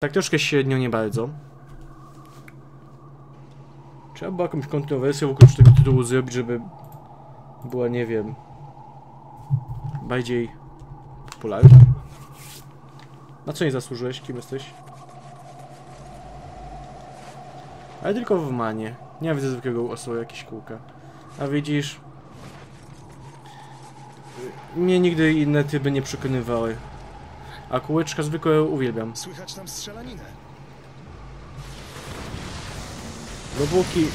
Tak troszkę średnio, nie bardzo. Trzeba było jakąś kontrowersję wokół tego tytułu zrobić, żeby była, nie wiem, bardziej popularna. Na co nie zasłużyłeś? Kim jesteś? Ale tylko w manie. Nie widzę zwykłego osu jakieś kółka. A widzisz... Mnie nigdy inne typy nie przekonywały. A kółeczka zwykłe uwielbiam. Słychać tam strzelaninę. Dopóki...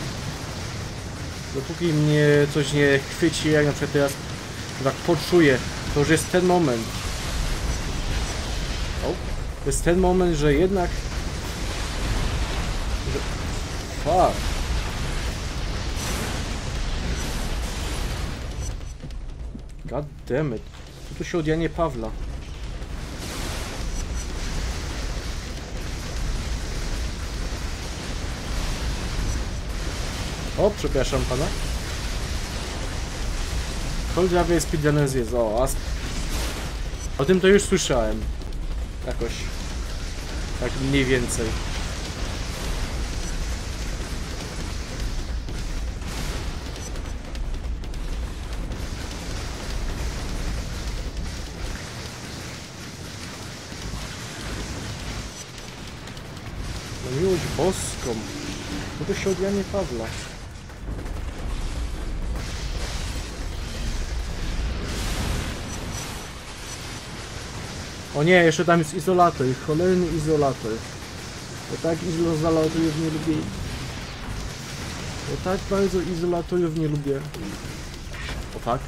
Dopóki mnie coś nie chwyci, jak na przykład teraz tak poczuję, to już jest ten moment. O, to jest ten moment, że jednak... Że... Fuck. God damn it. Co tu się od Janie Pawla? O, przepraszam pana. Koldrawie speedrunners jest, o, a... O tym to już słyszałem. Jakoś. Tak mniej więcej. Miłość boską. To to się od Janie Pawla. O nie, jeszcze tam jest izolator, cholerny izolator. Bo tak izolatorów nie lubię. Bo tak bardzo izolatorów nie lubię. O tak?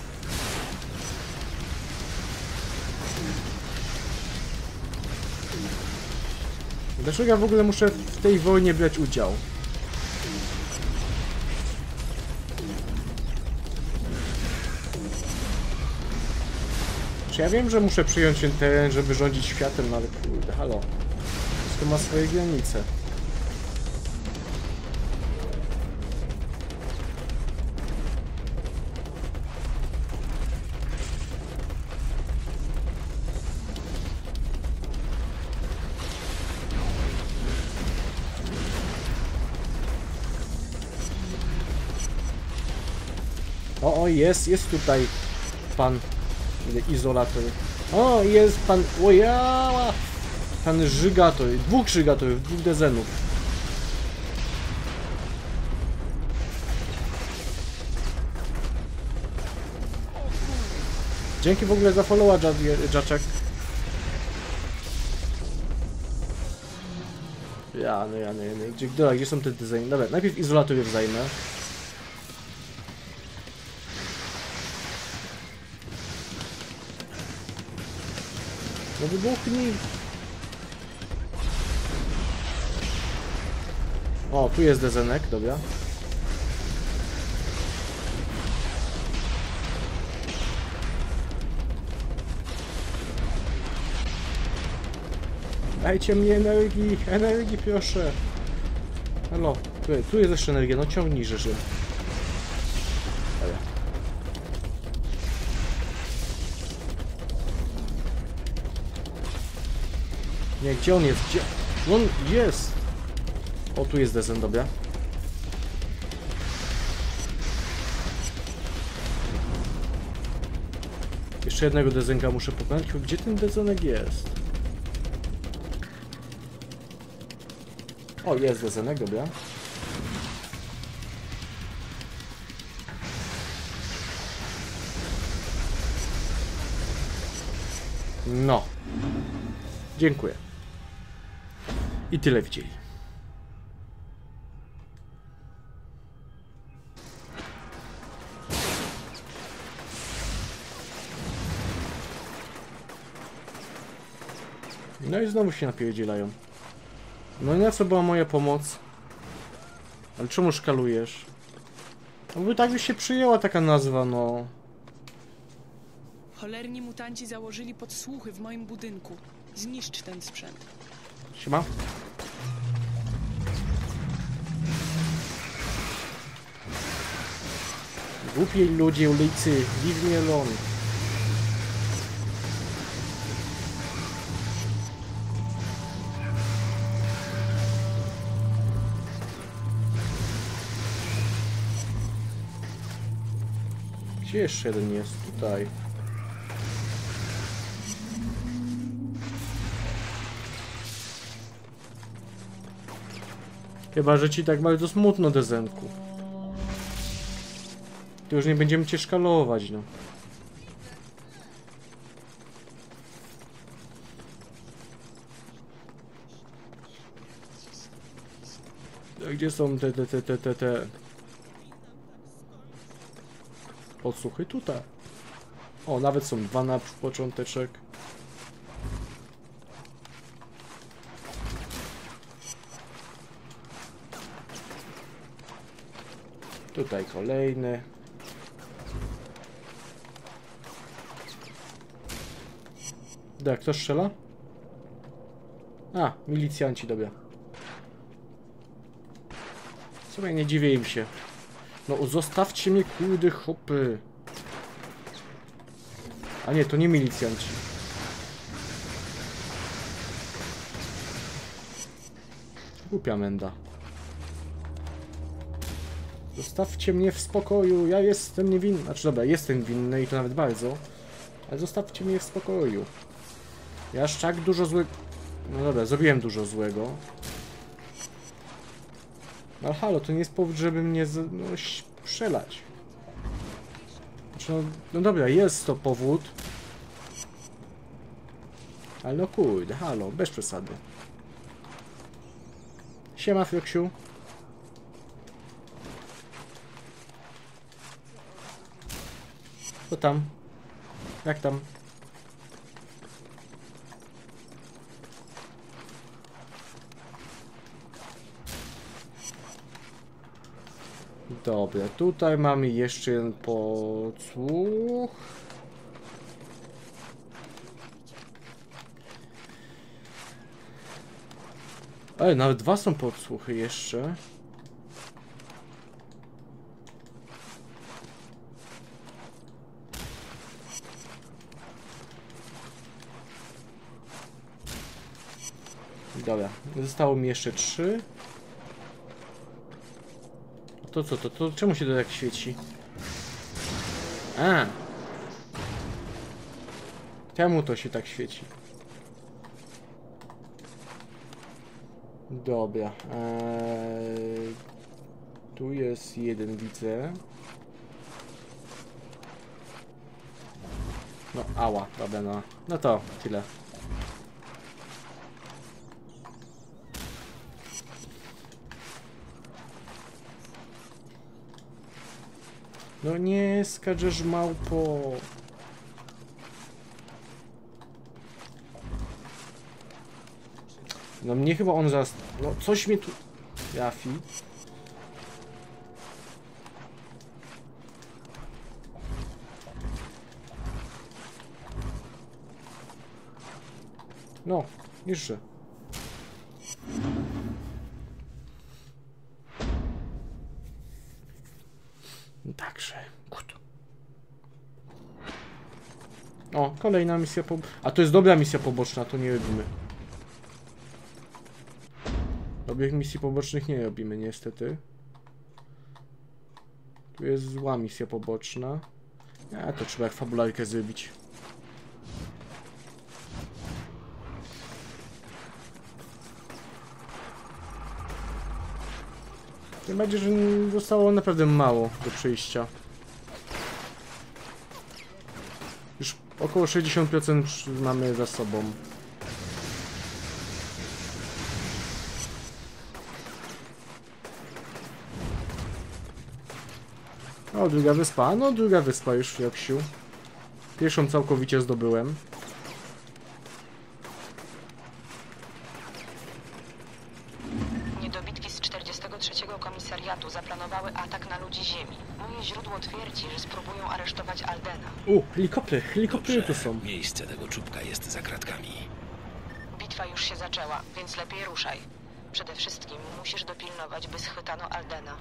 Dlaczego ja w ogóle muszę w tej wojnie brać udział? Czy ja wiem, że muszę przyjąć ten teren, żeby rządzić światem, no ale kurde, halo. Wszystko ma swoje granice. O, o, jest, jest tutaj pan izolator. O, jest pan, o ja, pan żygator, dwóch żygatorów, dwóch dezenów. Dzięki w ogóle za followa, Jaczek. Ja, no ja, no ja, no. Gdzie, dobra, gdzie są te designy? Dobra, najpierw izolatorów zajmę. No wybuchnij! O, tu jest dezenek, dobra. Dajcie mi energii, energii proszę. Halo, tu, tu jest jeszcze energia, no ciągnij rzeczy. Nie, gdzie on jest? Gdzie? On jest! O, tu jest desen, dobra. Jeszcze jednego dezenka muszę pokonać. Gdzie ten dezenek jest? O, jest dezenek, dobra. No. Dziękuję. I tyle widzieli. No i znowu się napierdzielają. No i na co była moja pomoc? Ale czemu szkalujesz? No by tak by się przyjęła taka nazwa, no. Cholerni mutanci założyli podsłuchy w moim budynku. Zniszcz ten sprzęt. Siema. Głupi ludzie ulicy, leave me alone. Gdzie jeszcze jeden jest? Tutaj. Chyba, że ci tak bardzo smutno, Dezenku. To już nie będziemy cię szkalować, no. Gdzie są te, te, te, te, te, te... Podsłuchy? Tutaj. O, nawet są dwa na począteczek. Tutaj kolejny. Da, kto strzela? A, milicjanci, dobra. W sumie nie dziwię im się. No zostawcie mnie, kurde chopy. A nie, to nie milicjanci. Głupia menda. Zostawcie mnie w spokoju, ja jestem niewinny. Znaczy dobra, jestem winny i to nawet bardzo. Ale zostawcie mnie w spokoju. Ja aż tak dużo złego... No dobra, zrobiłem dużo złego. No halo, to nie jest powód, żeby mnie z... no, strzelać. Znaczy, no, no dobra, jest to powód. Ale no kurde, halo, bez przesady. Siema, Fioksiu. Tam? Jak tam? Dobra, tutaj mamy jeszcze jeden podsłuch. Ej, nawet dwa są podsłuchy jeszcze. Dobra, zostało mi jeszcze trzy. To co, to, to czemu się to tak świeci? A! Czemu to się tak świeci? Dobra. Eee, tu jest jeden, widzę. No, ała, dobra, no. No to tyle. No nie skaczesz małpo. No mnie chyba on zaraz... No coś mnie tu... Jafi. No, jeszcze. O, kolejna misja po... A to jest dobra misja poboczna, to nie robimy. Dobrych misji pobocznych nie robimy, niestety. Tu jest zła misja poboczna. A, to trzeba jak fabularkę zrobić. Tym bardziej, że zostało naprawdę mało do przejścia. Już około 60% przy- mamy za sobą. O, druga wyspa. No, druga wyspa już, Joksiu. Pierwszą całkowicie zdobyłem. Niedobitki z 43 komisariatu zaplanowały atak na ludzi Ziemi. Moje źródło twierdzi, że spróbują aresztować Aldena. U, helikoptery, helikoptery Dobrze, są. Miejsce tego czubka jest za kratkami. Bitwa już się zaczęła, więc lepiej ruszaj. Przede wszystkim musisz dopilnować, by schwytano Aldena.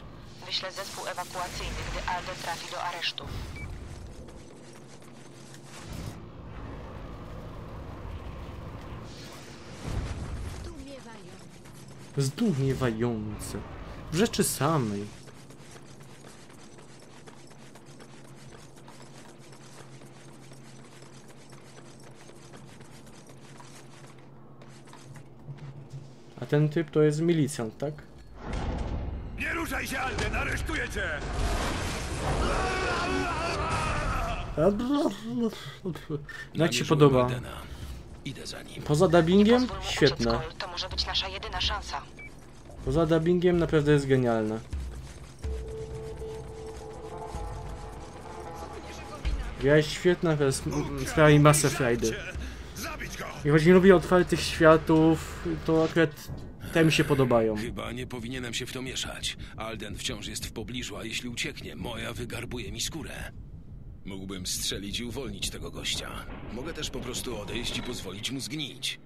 Wyślę zespół ewakuacyjny, gdy Alden trafi do aresztu. Zdumiewające. W rzeczy samej. Ten typ to jest milicjant, tak? Nie ruszaj się, Alden, aresztuję cię! Jak ci podoba? Idę za nim. Poza dubbingiem? Świetne. To może być nasza jedyna szansa. Poza dubbingiem naprawdę jest genialne. Ja jest świetna, to jest sprawa mi masę frajdy. I choć nie lubię otwartych światów, to akurat te mi się podobają. Chyba nie powinienem się w to mieszać. Alden wciąż jest w pobliżu, a jeśli ucieknie, moja wygarbuje mi skórę. Mógłbym strzelić i uwolnić tego gościa. Mogę też po prostu odejść i pozwolić mu zgnić.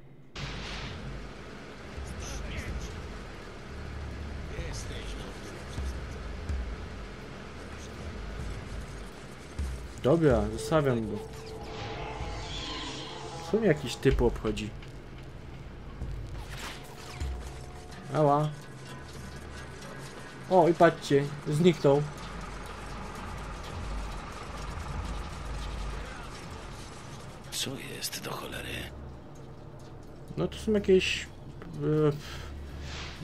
Dobra, zostawiam go. Co mnie jakiś typ obchodzi? Ała. O, i patrzcie, zniknął. Co jest do cholery? No to są jakieś... e,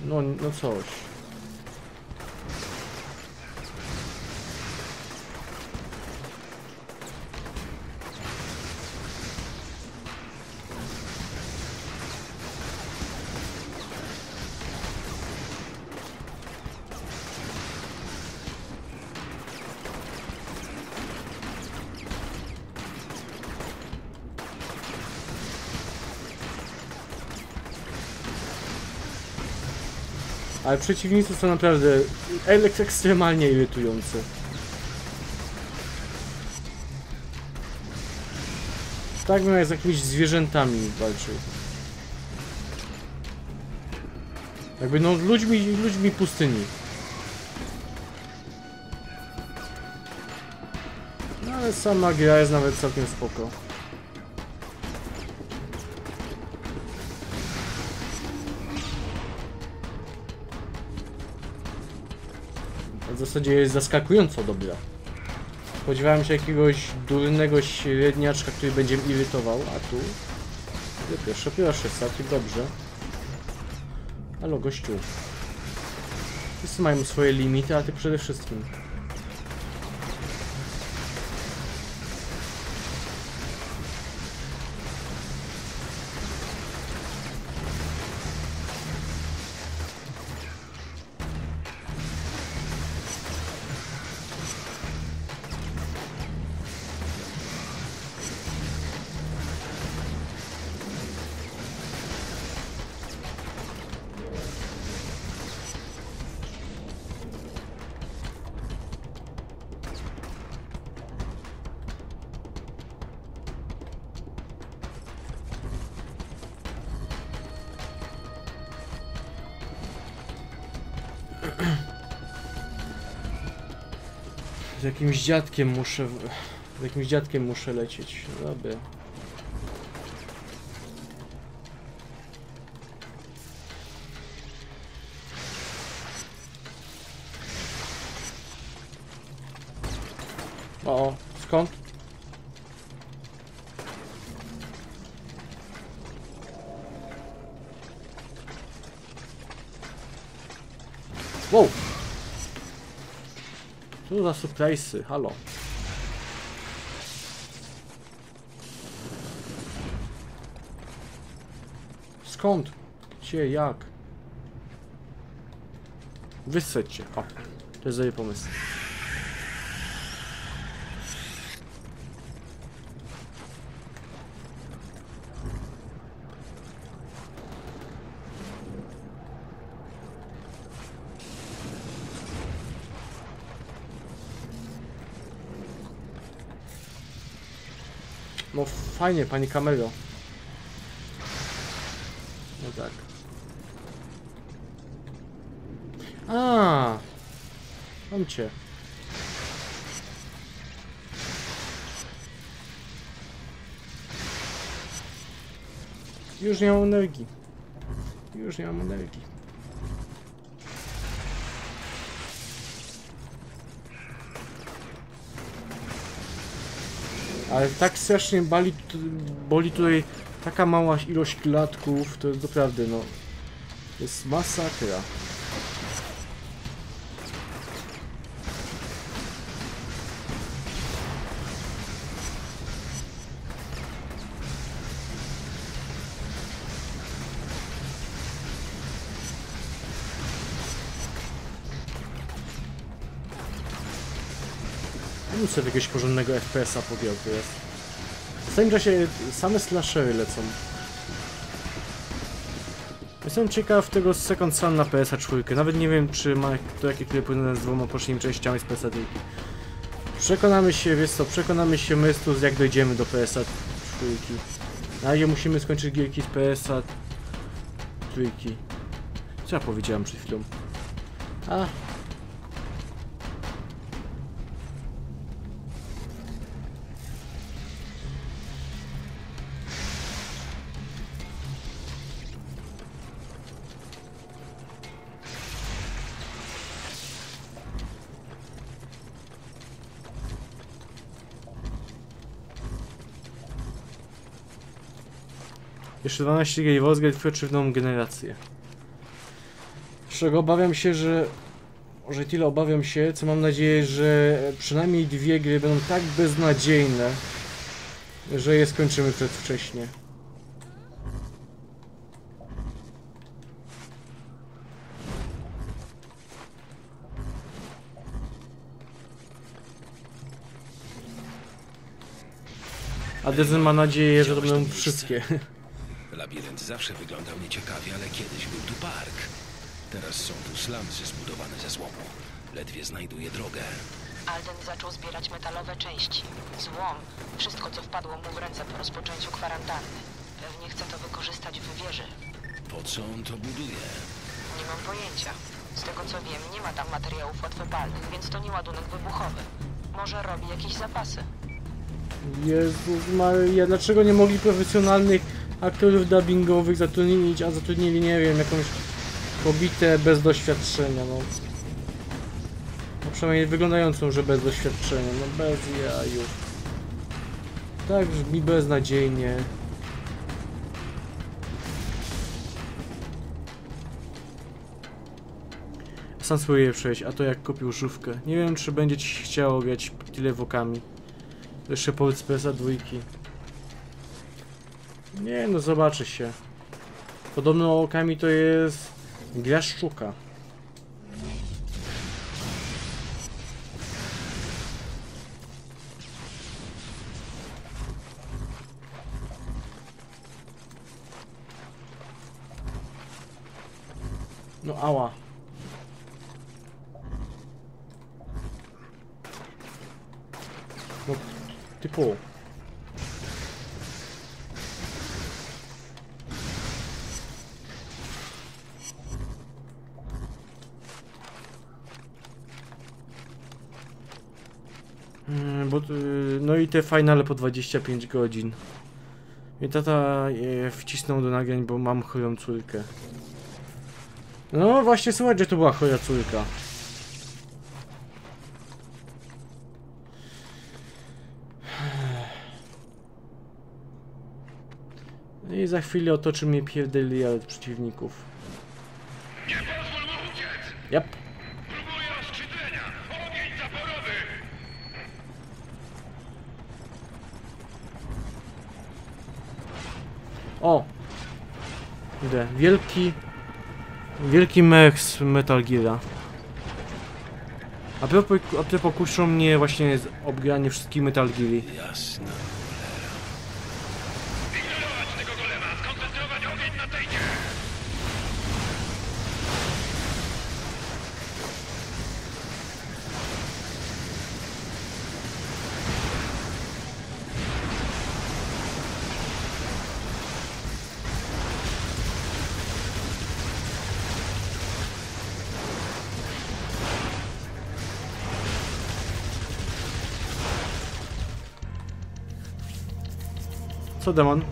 No, no coś. Ale przeciwnicy są naprawdę ek- ekstremalnie irytujące. Tak bym jak z jakimiś zwierzętami walczył. Jakby no ludźmi, ludźmi pustyni. No ale sama gra jest nawet całkiem spoko. Zasadzie jest zaskakująco dobra. Spodziewałem się jakiegoś durnego średniaczka, który będzie mnie irytował, a tu... Proszę, proszę, całkiem dobrze. Halo, gościu. Wszyscy mają swoje limity, a ty przede wszystkim. Jakimś dziadkiem muszę... Z jakimś dziadkiem muszę lecieć. Dobra. Surprise'y, halo. Skąd? Gdzie? Jak? Wysać cię. O, to jest pomysł. No fajnie, pani Kamelo. No tak. A, Mam cię. Już nie mam energii. Już nie mam energii. Ale tak strasznie bali, tu- boli tutaj taka mała ilość klatków, to jest naprawdę no... Jest masakra. Sobie jakiegoś porządnego FPS-a podjął, to jest. W tym czasie same slashery lecą. Jestem ciekaw tego Second Sun na PSA 4. Nawet nie wiem, czy ma to tyle płynne z dwoma poprzednimi częściami z PSA 2. Przekonamy się, wiesz co, przekonamy się my tu jak dojdziemy do PSA 4. Na razie musimy skończyć gierki z PSA 3. Co ja powiedziałem przed chwilą? A, Jeszcze 12 giga Wolfsgate wkroczy w nową generację. Z czego obawiam się, że... Może tyle obawiam się, co mam nadzieję, że przynajmniej dwie gry będą tak beznadziejne, że je skończymy przedwcześnie. A Dezen ma nadzieję, że to będą wszystkie. Zawsze wyglądał nieciekawie, ale kiedyś był tu park. Teraz są tu slumsy zbudowane ze złomu. Ledwie znajduje drogę. Alden zaczął zbierać metalowe części. Złom. Wszystko, co wpadło mu w ręce po rozpoczęciu kwarantanny. Pewnie chce to wykorzystać w wieży. Po co on to buduje? Nie mam pojęcia. Z tego co wiem, nie ma tam materiałów łatwopalnych, więc to nie ładunek wybuchowy. Może robi jakieś zapasy. Jezus Maria, dlaczego nie mogli profesjonalnych aktorów dubbingowych zatrudnić, a zatrudnili, nie wiem, jakąś kobietę bez doświadczenia, no. No przynajmniej wyglądającą, że bez doświadczenia, no bez jaju. Tak brzmi beznadziejnie. Sam spróbuję przejść, a to jak kupił żówkę. Nie wiem, czy będzie ci chciało grać tyle wokami. Jeszcze powiedz PSA dwójki. Nie no, zobaczy się. Podobno okami to jest gra szczuka. No ała. No, typu. Bo, y, no i te finale po 25 godzin. I tata je wcisnął do nagrań, bo mam chorą córkę. No właśnie słychać, że to była chora córka. No I za chwilę otoczy mnie pierdeliard przeciwników. Nie pozwól mu uciec! Jap. Próbuję oskrzydlenia! Ogień zaporowy! O! Idę. Wielki... Wielki mech z Metal Gear'a. A propos, a propos kuszą mnie właśnie obgranie wszystkich Metal Geary. Jasna. Co demon?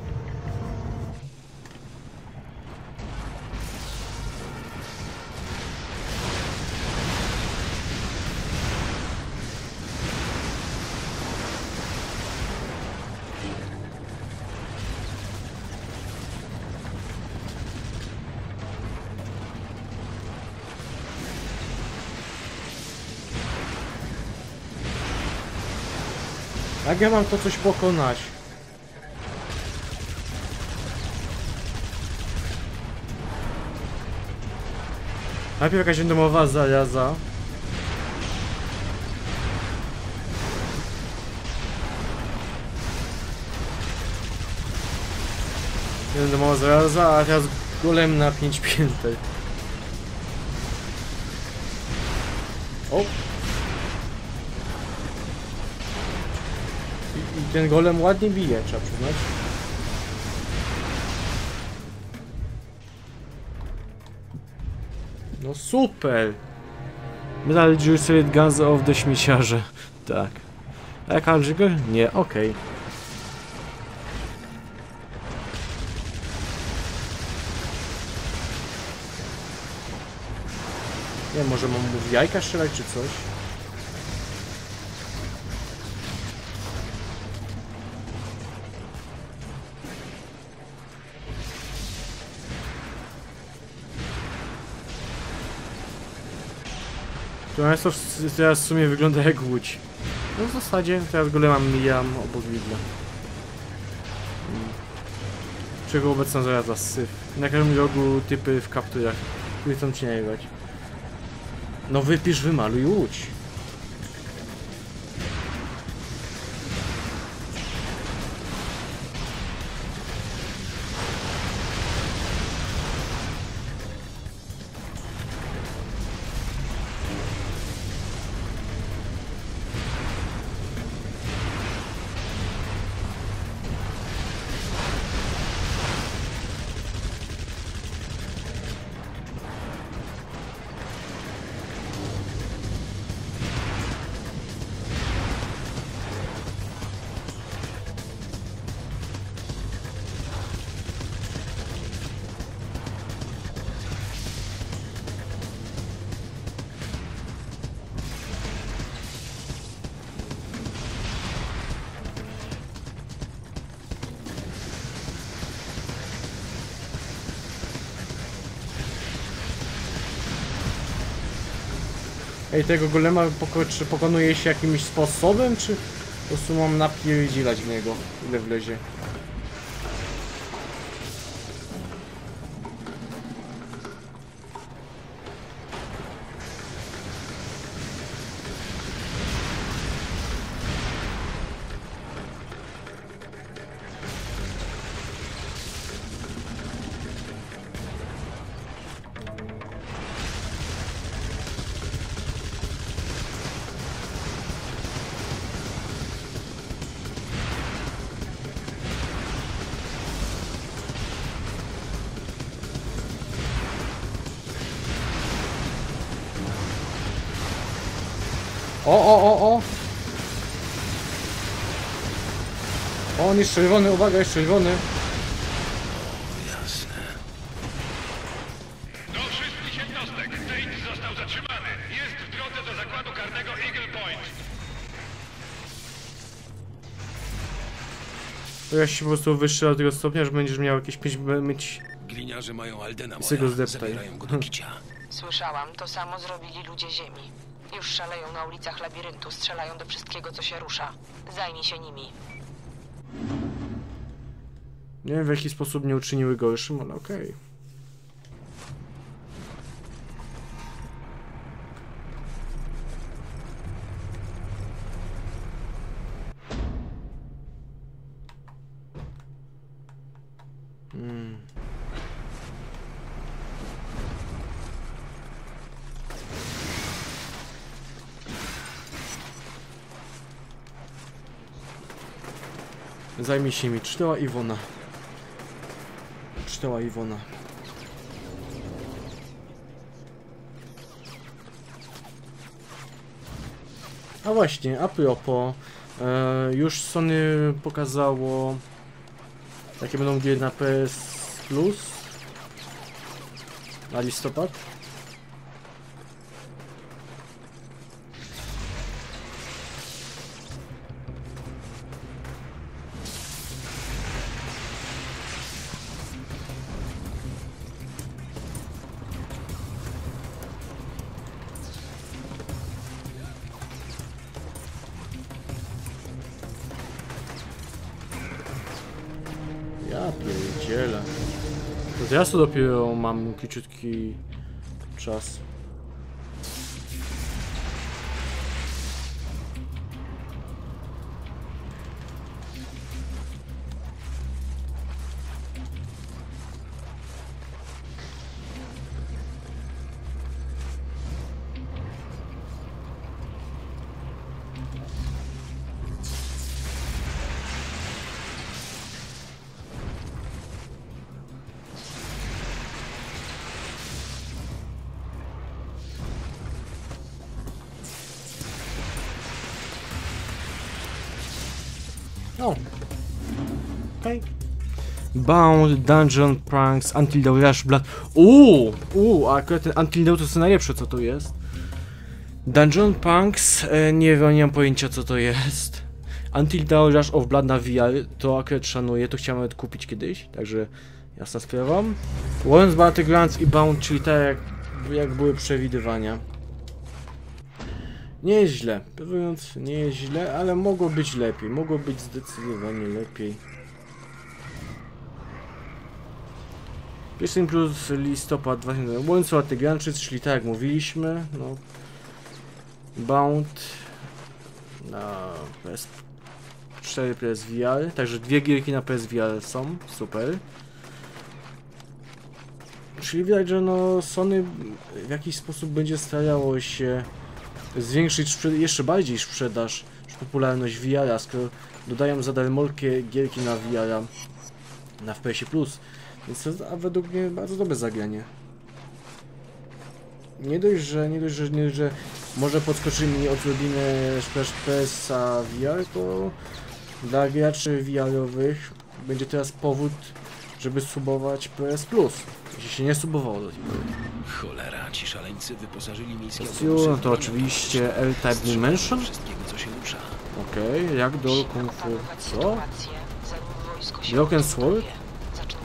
Jak ja mam to coś pokonać? Najpierw jakaś domowa zaraza. Jeden domowa zaraza, a teraz golem na 5 pięter. O! I, I ten golem ładnie bije, trzeba przyznać. No super! Metal Gear Solid Guns of the śmieciarze. Tak. A jak? Nie, okej. Nie, może mam w jajka strzelać czy coś? To jest to w- teraz w sumie wygląda jak łódź. No w zasadzie teraz golema mijam obok widla. Mm. Czego obecna zaraza syf. Na każdym rogu typy w kapturach. Które chcą cię najebać. No wypisz, wymaluj łódź. Ej, tego golema poko czy pokonuje się jakimś sposobem, czy po prostu mam napierdzielać w niego, ile wlezie? Jest czerwony, uwaga, jest czerwony. Jasne. Do wszystkich jednostek. Tate został zatrzymany. Jest w drodze do zakładu karnego Eagle Point. To ja się po prostu wyższy do tego stopnia, że będziesz miał jakieś 5 mieć... Gliniarze mają Aldena go zdeptaj. Zabierają go do kicia. Słyszałam, to samo zrobili ludzie Ziemi. Już szaleją na ulicach labiryntu, strzelają do wszystkiego, co się rusza. Zajmij się nimi. Nie wiem w jaki sposób nie uczyniły gorszym, ale okej. Hmm. Zajmij się mi cztoła Iwona. Cztoła Iwona. A właśnie, a propos, e, już Sony pokazało, jakie będą gry na PS Plus na listopad. Teraz to dopiero mam króciutki czas. Bound, Dungeon, Pranks, Until Dawn, Rush, Blood. Uuu, uuu, a akurat ten Until to jest najlepsze, co to jest. Dungeon Punks, e, nie wiem, nie mam pojęcia co to jest. Until Dawn Rush of Blood na VR, to akurat szanuję, to chciałem nawet kupić kiedyś, także jasna sprawa. Warren's Battlegrounds i Bound, czyli tak jak, jak były przewidywania. Nie jest źle, mówiąc, nie jest źle, ale mogło być lepiej, mogło być zdecydowanie lepiej. Pierwszy plus listopad 2000. Warren's Battlegrounds, czyli tak jak mówiliśmy, no Bound na PS4 PSVR, także dwie gierki na PSVR są, super. Czyli widać, że no Sony w jakiś sposób będzie starało się zwiększyć jeszcze bardziej sprzedaż, czy popularność VR-a, skoro dodają za darmolkie gierki na VR-a na FPS Plus. Więc to jest a według mnie bardzo dobre zagranie. Nie dość, że nie dość, że, nie dość, że może podskoczy mi odrobinę PS-a VR, to dla graczy VR-owych będzie teraz powód, żeby subować PS Plus. Jeśli się nie subowało do tej pory. Cholera, ci szaleńcy wyposażyli miejskie Steel, no to oczywiście L-Type Dimension. Wszystkiego, co się rusza. Okej, jak do Kung Fu. Co? Broken. Sword?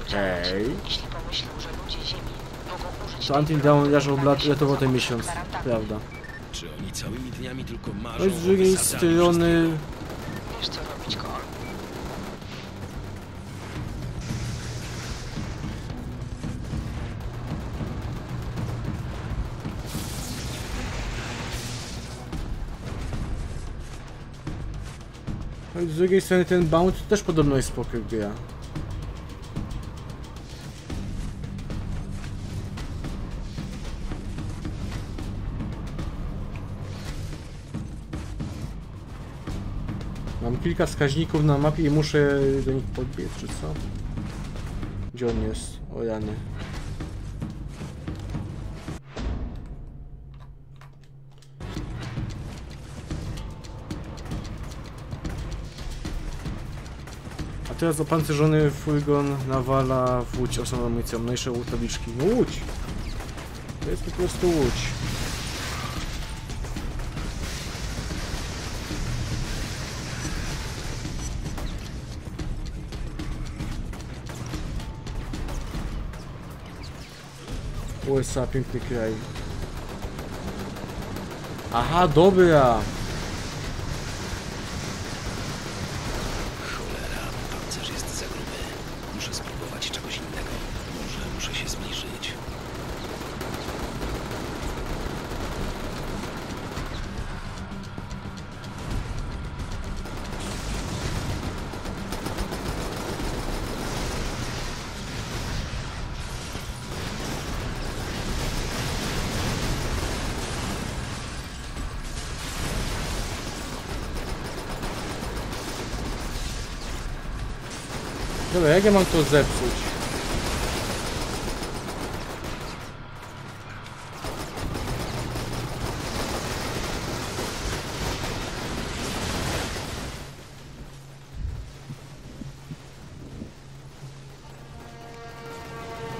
Zaczną działać, Okej. jeśli pomyślą, że ludzie Ziemi mogą użyć To Blood się ratował ten miesiąc, prawda. Czy oni całymi dniami tylko marzą No z o drugiej strony... Wiesz co robić, Cole. No z drugiej strony ten Bound też podobno jest spoko gra. Mam kilka wskaźników na mapie i muszę do nich podbiec, czy co? Gdzie on jest? O rany. A teraz opancerzony furgon nawala w łódź osobną amunicją. No jeszcze tabliczki. No łódź! To jest po prostu łódź. USA, piękny kraj. Aha, dobra! Ja mam to zepsuć?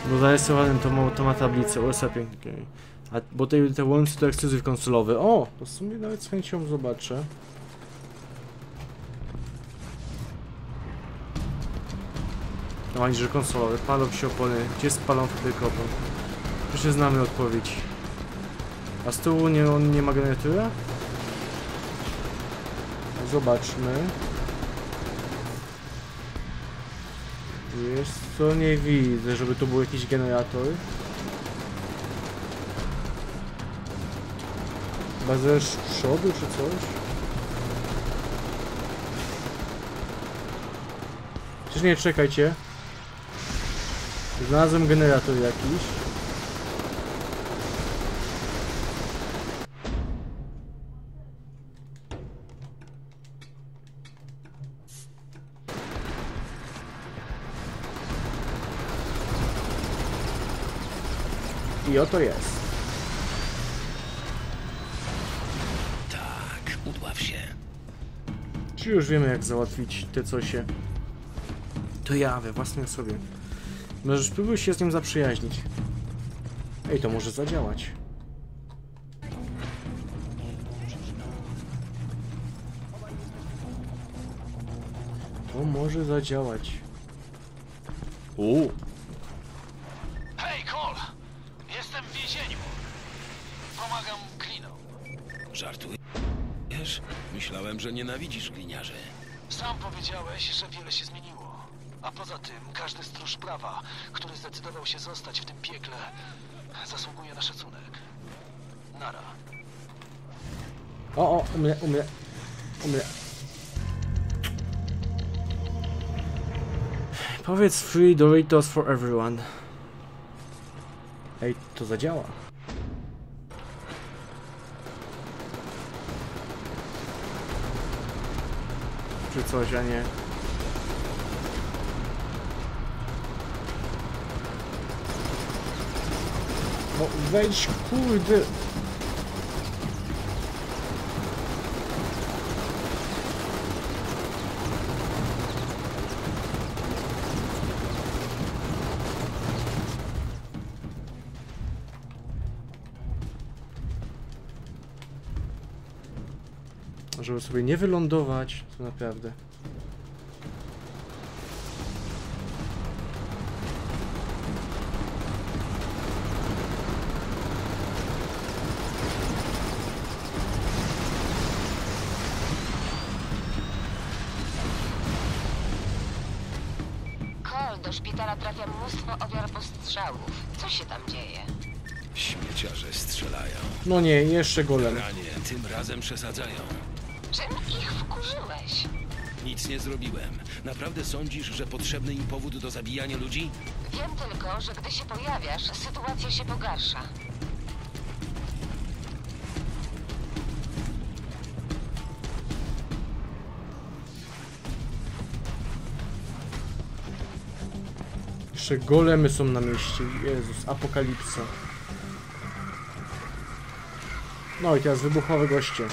Bo zarejestrowany to to ma tablicę USA pięknie. A bo te, te łączy to ekskluzyw konsolowy. O! To w sumie nawet z chęcią zobaczę. Ani, że konsolowe. Palą się opony. Gdzie spalą fabrykę opon? Przecież znamy odpowiedź. A z tyłu nie, on nie ma generatora? Zobaczmy. Wiesz co, nie widzę, żeby tu był jakiś generator. Ze sz- przodu czy coś? Przecież nie, czekajcie. Znalazłem generator jakiś. I oto jest. Tak, udław się. Czy już wiemy jak załatwić te co się... To ja we własnej osobie. Może spróbuj się z nim zaprzyjaźnić. Ej, to może zadziałać. To może zadziałać. Uuu. Hej, Cole! Jestem w więzieniu. Pomagam klinom. Żartujesz? Myślałem, że nienawidzisz gliniarzy. Sam powiedziałeś, że wiele się zmieniło. A poza tym, każdy stróż prawa, który zdecydował się zostać w tym piekle, zasługuje na szacunek. Nara. O, o, umrę, umrę. Umrę. Powiedz free Doritos for everyone. Ej, to zadziała. Czy coś, a nie. No wejdź, kurde. Żeby sobie nie wylądować, to naprawdę. No nie, jeszcze golem. Ranie, tym razem przesadzają. Czym ich wkurzyłeś? Nic nie zrobiłem. Naprawdę sądzisz, że potrzebny im powód do zabijania ludzi? Wiem tylko, że gdy się pojawiasz, sytuacja się pogarsza. Jeszcze golemy są na mieście. Jezus, apokalipsa. No i teraz wybuchowe goście.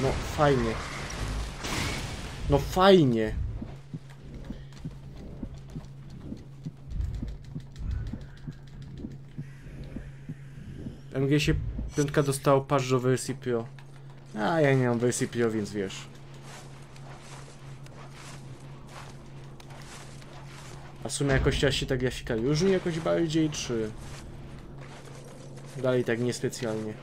No, fajnie. No fajnie. MG się piątka dostało patch do wersji Pro. A ja nie mam wersji Pro, więc wiesz. A w sumie jakościła się ta grafika różni jakoś bardziej, czy... Dalej tak niespecjalnie.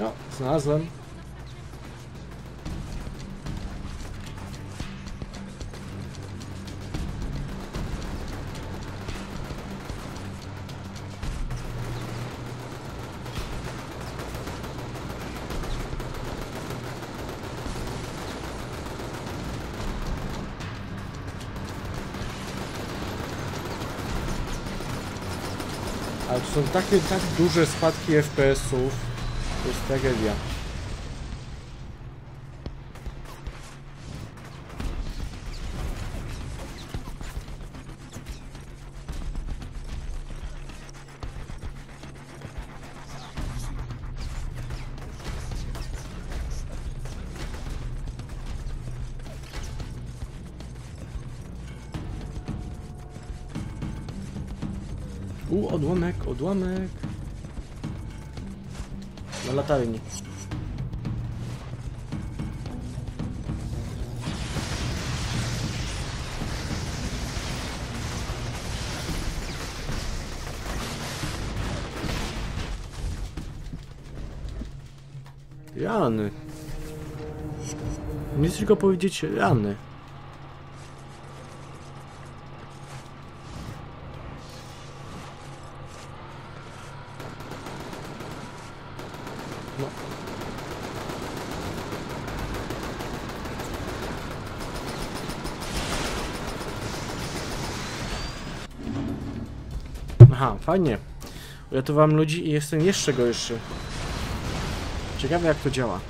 No, znalazłem. Ale są takie, tak duże spadki FPS-ów. To jest tragedia. U, odłamek, odłamek latarni. Rany. Nic tylko powiedzieć rany. Fajnie. Uratowałem ludzi i jestem jeszcze gorszy. Ciekawe jak to działa.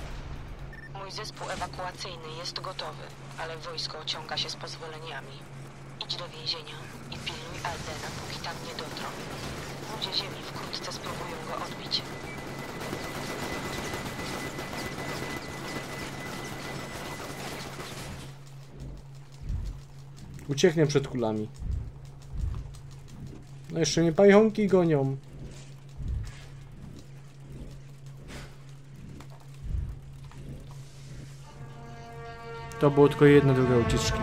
Mój zespół ewakuacyjny jest gotowy, ale wojsko ociąga się z pozwoleniami. Idź do więzienia i pilnuj Aldena, póki tam nie dotrą. Ludzie Ziemi wkrótce spróbują go odbić. Ucieknę przed kulami. No jeszcze mnie pająki gonią. To było tylko jedna droga ucieczki.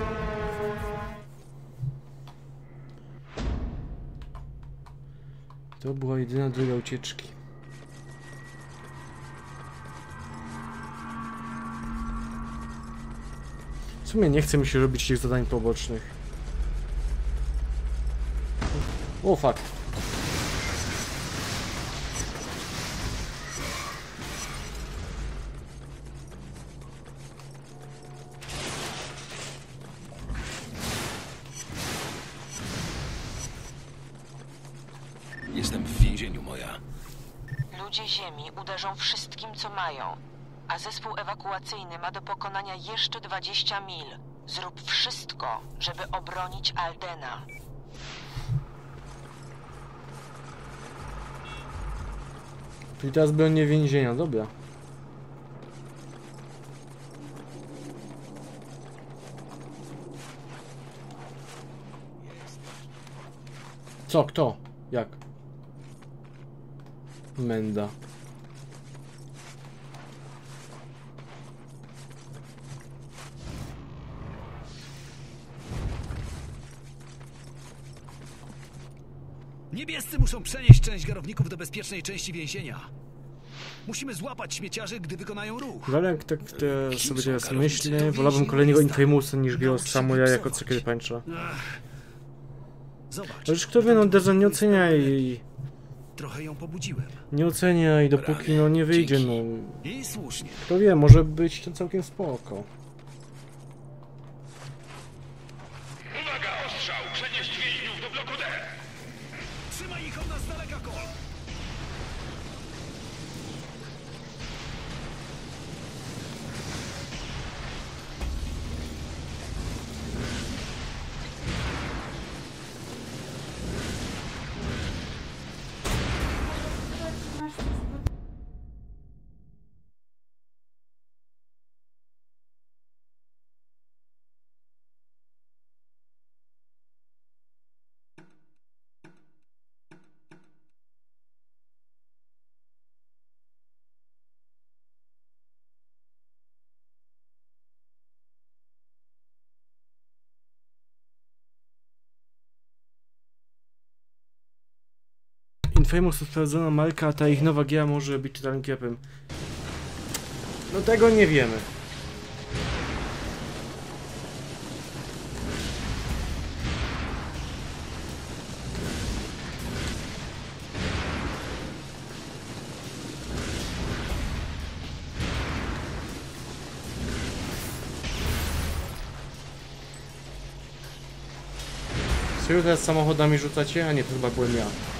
To była jedyna droga ucieczki. W sumie nie chce mi się robić tych zadań pobocznych. O fuck. Jestem w więzieniu, moja. Ludzie Ziemi uderzą wszystkim, co mają, a zespół ewakuacyjny ma do pokonania jeszcze 20 mil. Zrób wszystko, żeby obronić Aldena. Czyli teraz bronię więzienia, dobra. Co, kto? Jak? Menda. Niebiescy muszą przenieść część garowników do bezpiecznej części więzienia. Musimy złapać śmieciarzy, gdy wykonają ruch. Ale jak tak te sobie teraz myślę, wolałbym kolejnego. Infamousa niż Naucz się Samurai jako Puncha. Ach. Zobacz. Ależ kto wie, no Deza nie ocenia i Trochę ją pobudziłem. nie ocenia i dopóki no nie wyjdzie, no I słusznie. kto wie, może być to całkiem spoko. Infamous sprawdzona marka, a ta ich nowa gra może być totalnym kiepem. No tego nie wiemy. Serio teraz samochodami rzucacie? A nie, to chyba byłem ja.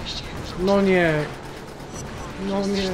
Mieści jego żołnierz. No nie. No nie.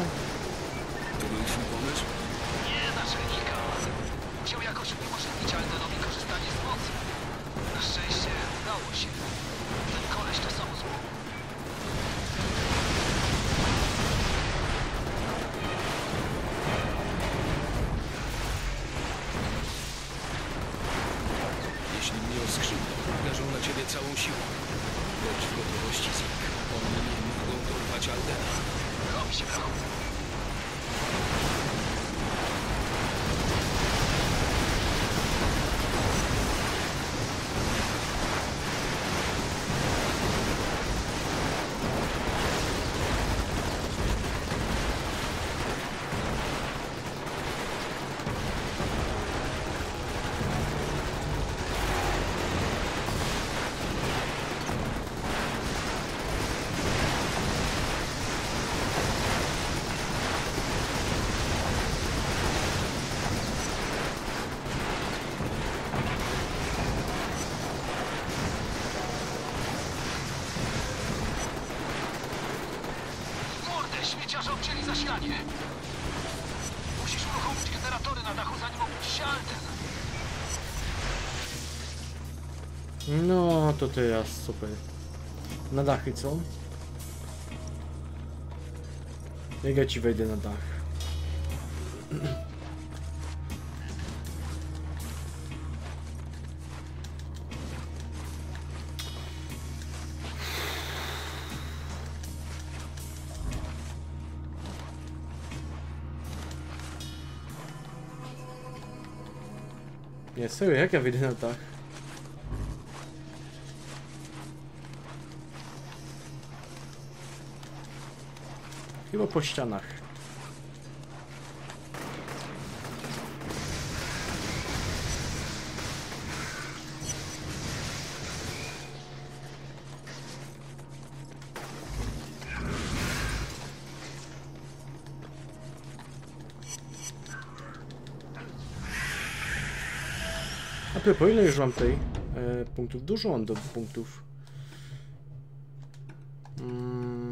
Teraz super. Na dachy co? Jak ja ci wejdę na dach? Nie, serio, jak ja wyjdę na dach? Chyba po ścianach. A propos, ile już mam tej e, punktów? Dużo mam do punktów. Mm,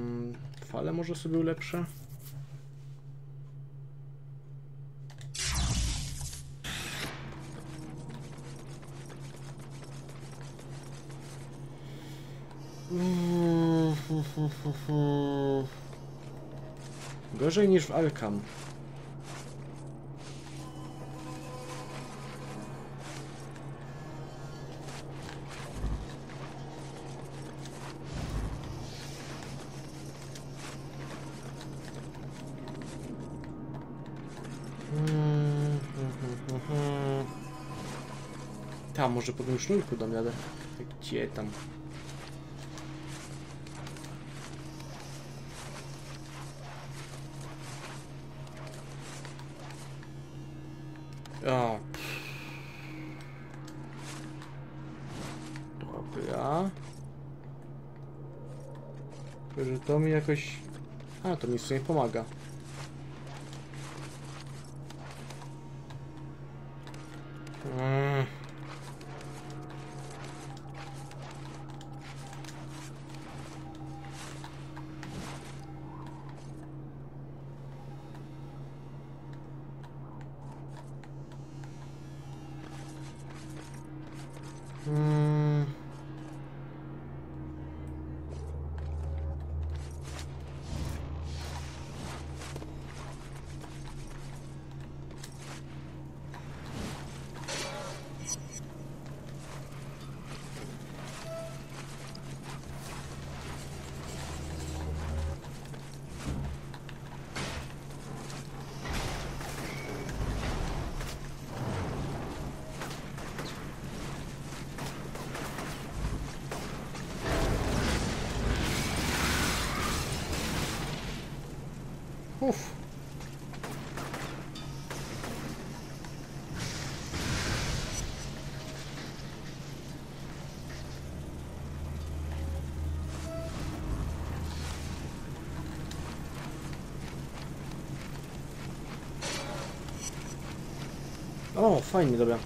fale może sobie ulepszę? Mm. Gorzej niż w Alkam. Może po tym sznurku dam jadę. Gdzie tam? A. Dobra. Tylko, że to mi jakoś... A, to mi w sumie pomaga. O, fajnie, dobra. Alden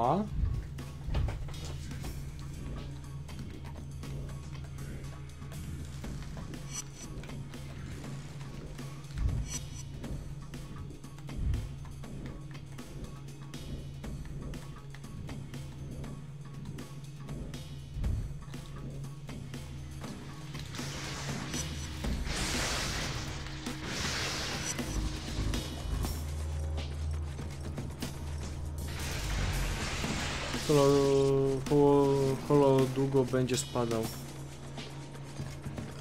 Ała. Holo długo będzie spadał.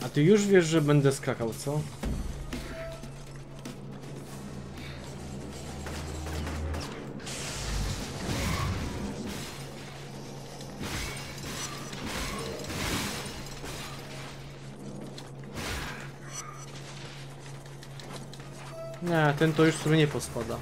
A ty już wiesz, że będę skakał, co? Nie, ten to już sobie nie pospada.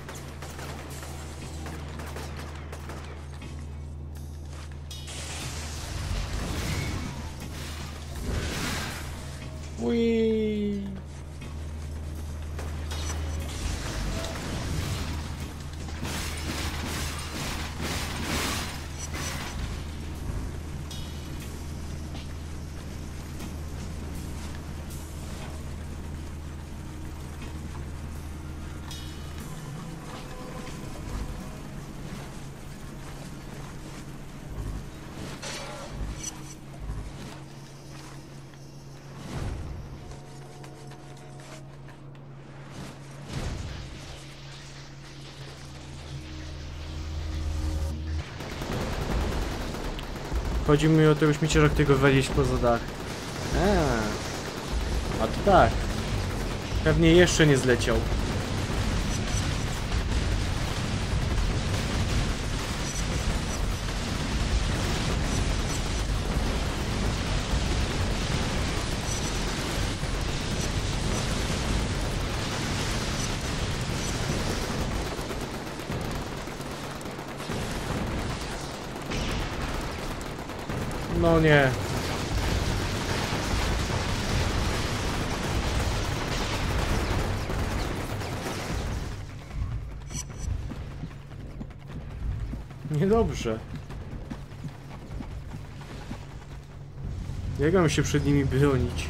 Chodzi mi o tego śmieciarza, którego walić poza dach. A, a to tak. Pewnie jeszcze nie zleciał. No nie. Niedobrze. Jak mam się przed nimi bronić?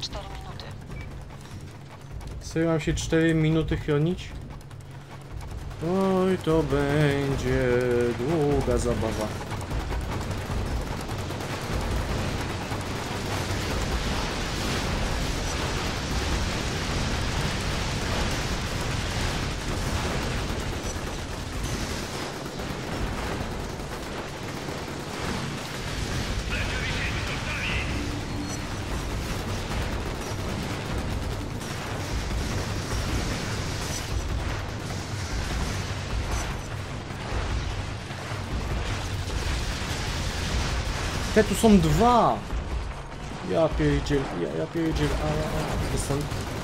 4 minuty. Serio mam się 4 minuty chronić? Oj, to będzie długa zabawa. Te tu są dwa! Ja pierdziel, ja, ja pierdziel, a, a, a,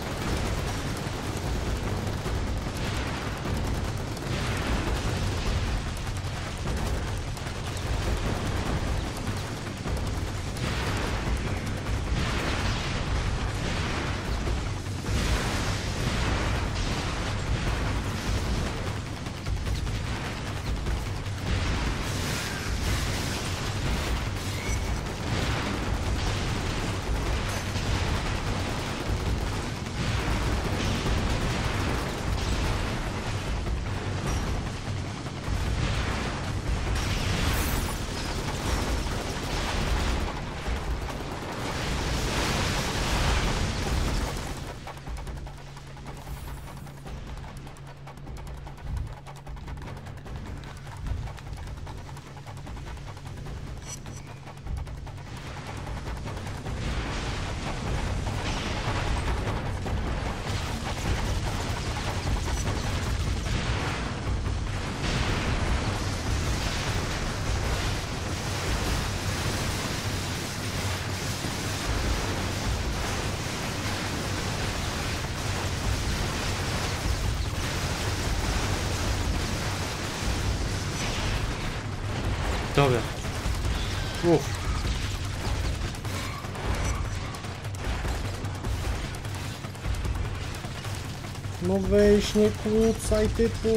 weź, nie kłócaj typu.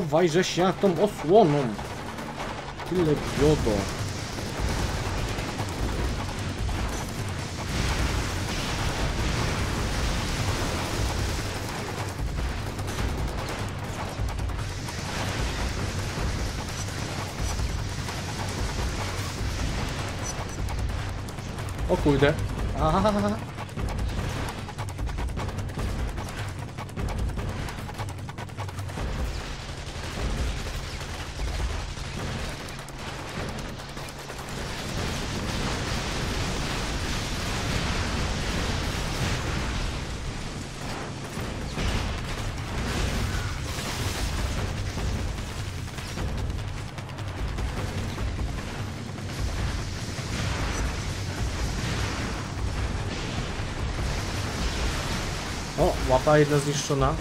Chowajże się tą osłoną. Tyle biodo. O kurde. Aha. Łapa jedna zniszczona.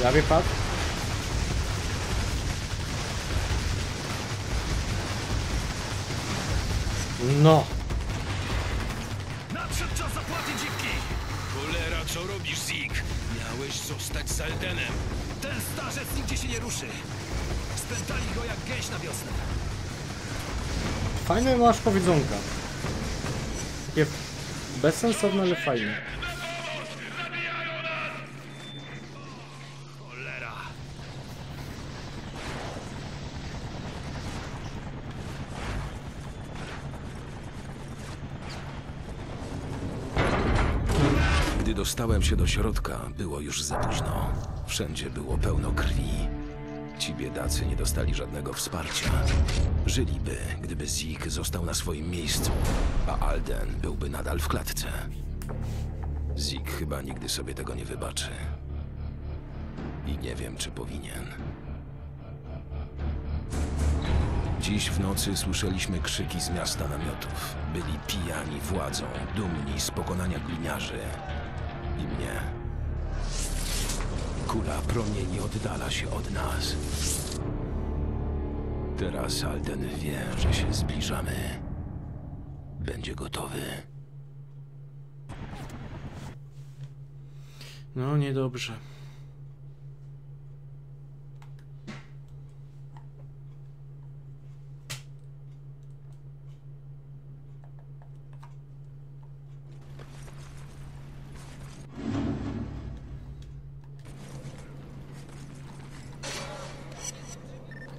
Prawie padł. Masz powiedzonka. Takie bezsensowne, ale fajne. Gdy dostałem się do środka, było już za późno. Wszędzie było pełno krwi. Ci biedacy nie dostali żadnego wsparcia. Żyliby, gdyby Zik został na swoim miejscu, a Alden byłby nadal w klatce. Zik chyba nigdy sobie tego nie wybaczy. I nie wiem, czy powinien. Dziś w nocy słyszeliśmy krzyki z miasta namiotów. Byli pijani władzą, dumni z pokonania gliniarzy. I mnie. Kula promieni oddala się od nas. Teraz Alden wie, że się zbliżamy. Będzie gotowy. No, niedobrze.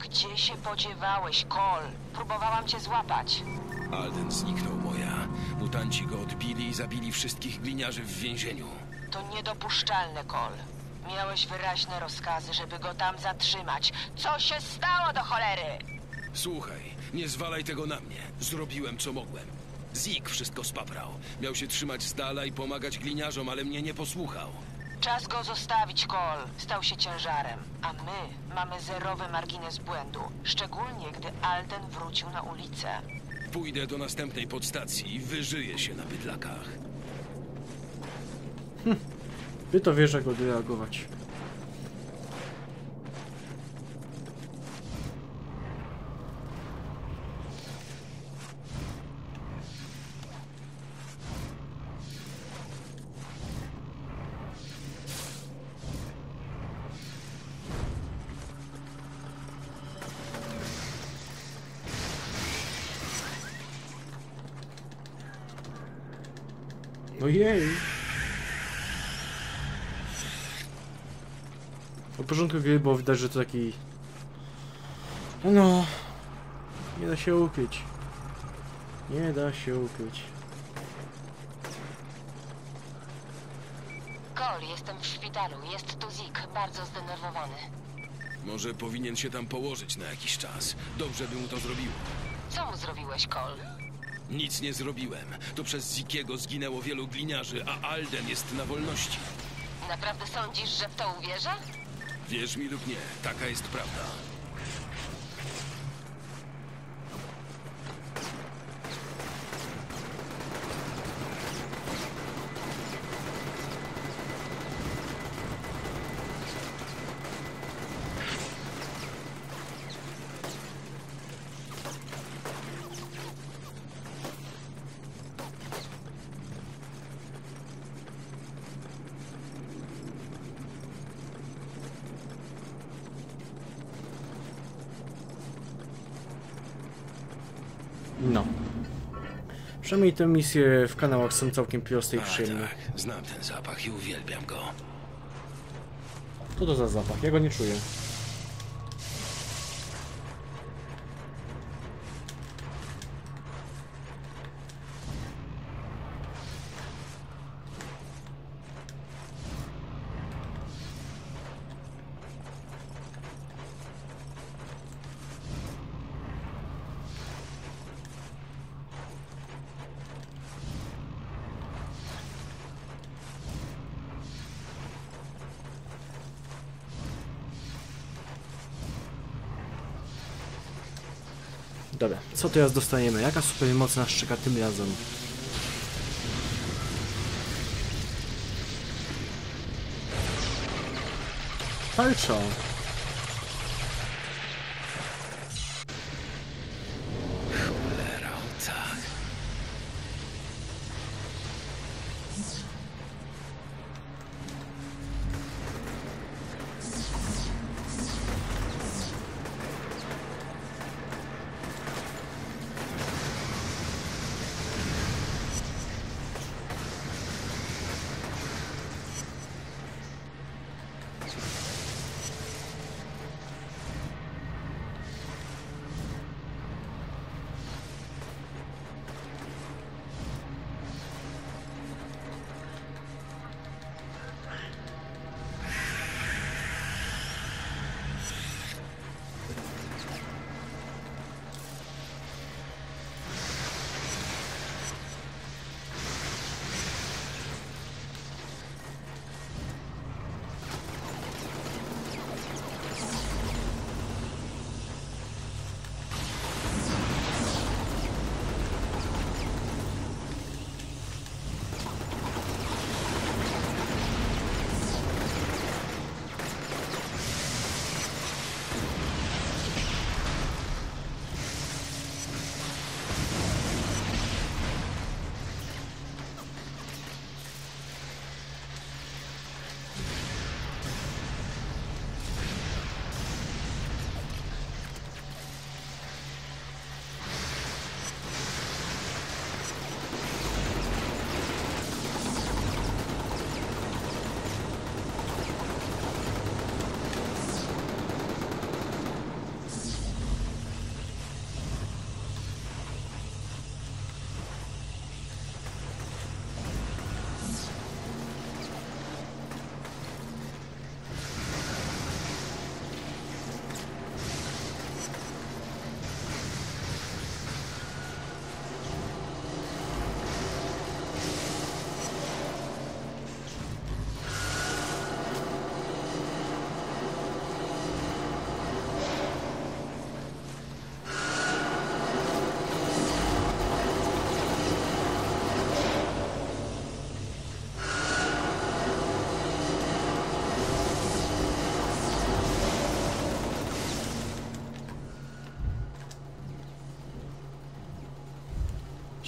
Gdzie się podziewałeś, Kol? Próbowałam cię złapać. Alden zniknął, moja. Mutanci go odbili i zabili wszystkich gliniarzy w więzieniu. To niedopuszczalne, Kol. Miałeś wyraźne rozkazy, żeby go tam zatrzymać. Co się stało do cholery? Słuchaj, nie zwalaj tego na mnie. Zrobiłem, co mogłem. Zik wszystko spaprał. Miał się trzymać z dala i pomagać gliniarzom, ale mnie nie posłuchał. Czas go zostawić, Kol. Stał się ciężarem. A my mamy zerowy margines błędu. Szczególnie, gdy Alden wrócił na ulicę. Pójdę do następnej podstacji i wyżyję się na bydlakach. Ty to wiesz, jak odreagować. Ojej. Od początku gry było widać, że to taki... No... Nie da się ukryć. Nie da się ukryć. Kol, jestem w szpitalu. Jest tu Zik, bardzo zdenerwowany. Może powinien się tam położyć na jakiś czas. Dobrze by mu to zrobiło. Co mu zrobiłeś, Kol? Nic nie zrobiłem. To przez Zikiego zginęło wielu gliniarzy, a Alden jest na wolności. Naprawdę sądzisz, że w to uwierzę? Wierz mi lub nie, taka jest prawda. No. Przynajmniej te misje w kanałach są całkiem proste i przyjemne. tak, znam ten zapach i uwielbiam go. Co to za zapach? Ja go nie czuję. Co teraz dostaniemy? Jaka super moc nas czeka tym razem? Tarcza.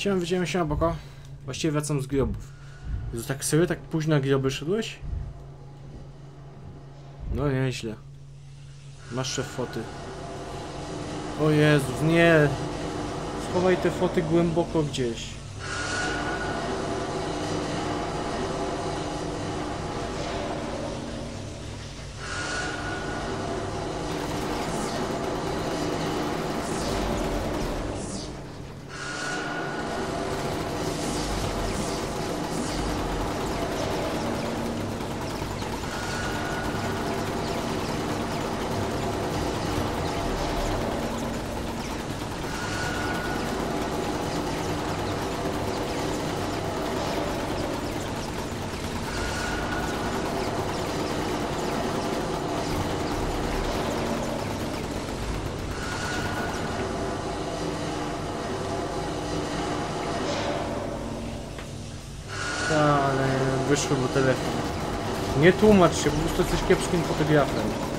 Siema, widziałem się boko. Właściwie wracam z grobów. Jezu, tak serio, tak późno na groby szedłeś? No nieźle. Masz szef foty. O Jezus, nie! Schowaj te foty głęboko gdzieś. Ta, ale wyszły, bo telefon. Nie tłumacz się, prostu jesteś kiepskim fotografem.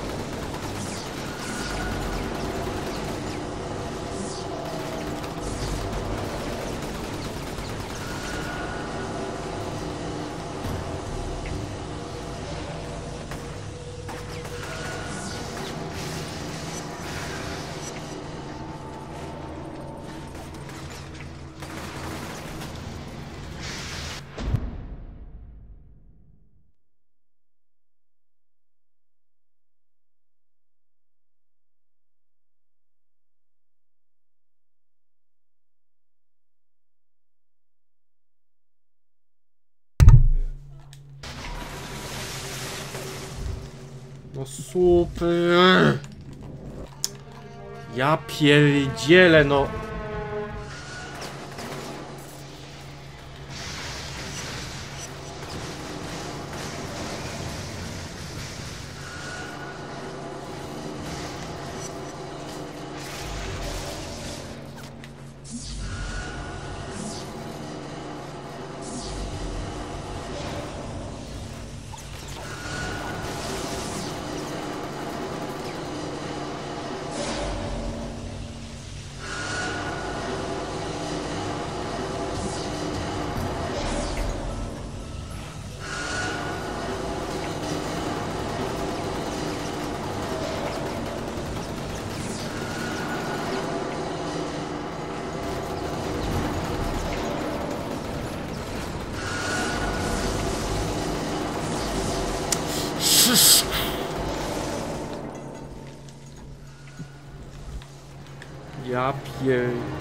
Ja pierdzielę, no. Ja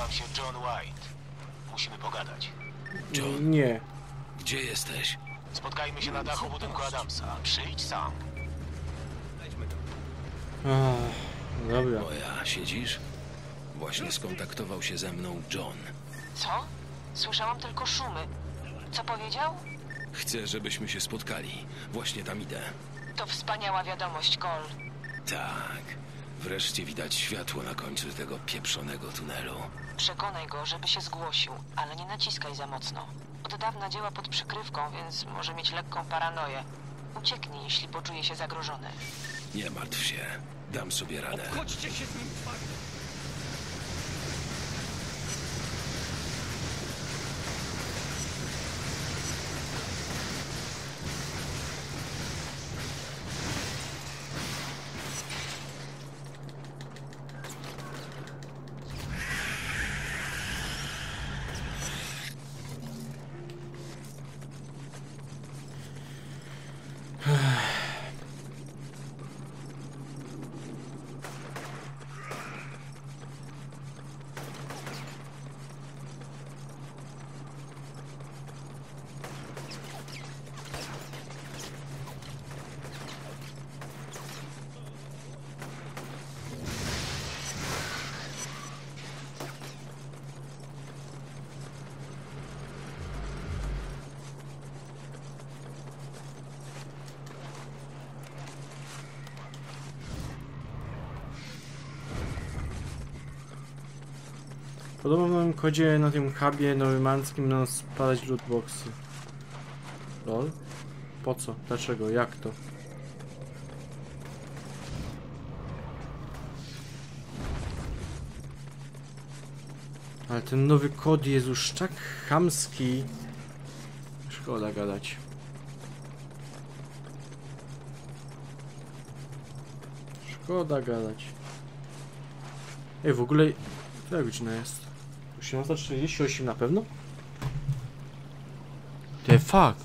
nazywam się John White. Musimy pogadać. John, Nie. gdzie jesteś? Spotkajmy się na dachu budynku Adamsa. Przyjdź sam. Ach, dobra. Moja, siedzisz? Właśnie skontaktował się ze mną John. Co? Słyszałam tylko szumy. Co powiedział? Chce, żebyśmy się spotkali. Właśnie tam idę. To wspaniała wiadomość, Cole. Tak. Wreszcie widać światło na końcu tego pieprzonego tunelu. Przekonaj go, żeby się zgłosił, ale nie naciskaj za mocno. Od dawna działa pod przykrywką, więc może mieć lekką paranoję. Ucieknij, jeśli poczuje się zagrożony. Nie martw się. Dam sobie radę. Chodźcie się z nim twardo. Podobno w nowym kodzie na tym hubie normandzkim będą spadać lootboxy. Lol. Po co? Dlaczego? Jak to? Ale ten nowy kod jest już tak chamski. Szkoda gadać. Szkoda gadać. Ej, w ogóle... Która godzina jest? 18.48 na pewno? The fuck?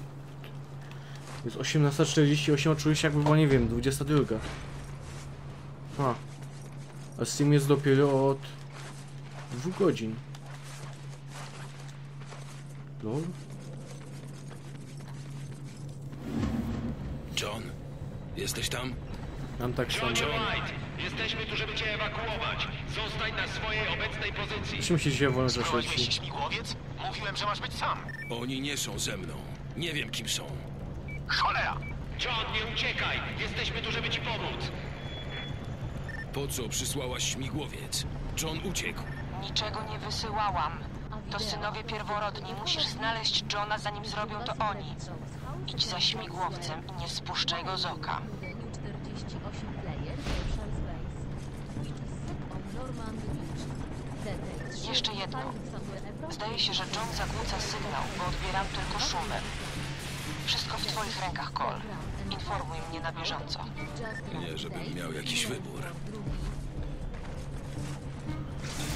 Jest 18.48, a czuję się jakby była, nie wiem, 22. A. A Steam jest dopiero od... dwóch godzin. Lol? John, jesteś tam? Mam tak samo. John White, jesteśmy tu, żeby cię ewakuować. Swojej obecnej pozycji. Czym się dzisiaj wolno zaszedł? śmigłowiec? Mówiłem, że masz być sam. Oni nie są ze mną. Nie wiem, kim są. Cholera! John, nie uciekaj. Jesteśmy tu, żeby ci pomóc. Po co przysłałaś śmigłowiec? John uciekł. Niczego nie wysyłałam. To synowie pierworodni. Musisz znaleźć Johna, zanim zrobią to oni. Idź za śmigłowcem i nie spuszczaj go z oka. Jeszcze jedno. Zdaje się, że John zakłóca sygnał, bo odbieram tylko szumy. Wszystko w twoich rękach, Cole. Informuj mnie na bieżąco. Nie, żebym miał jakiś wybór.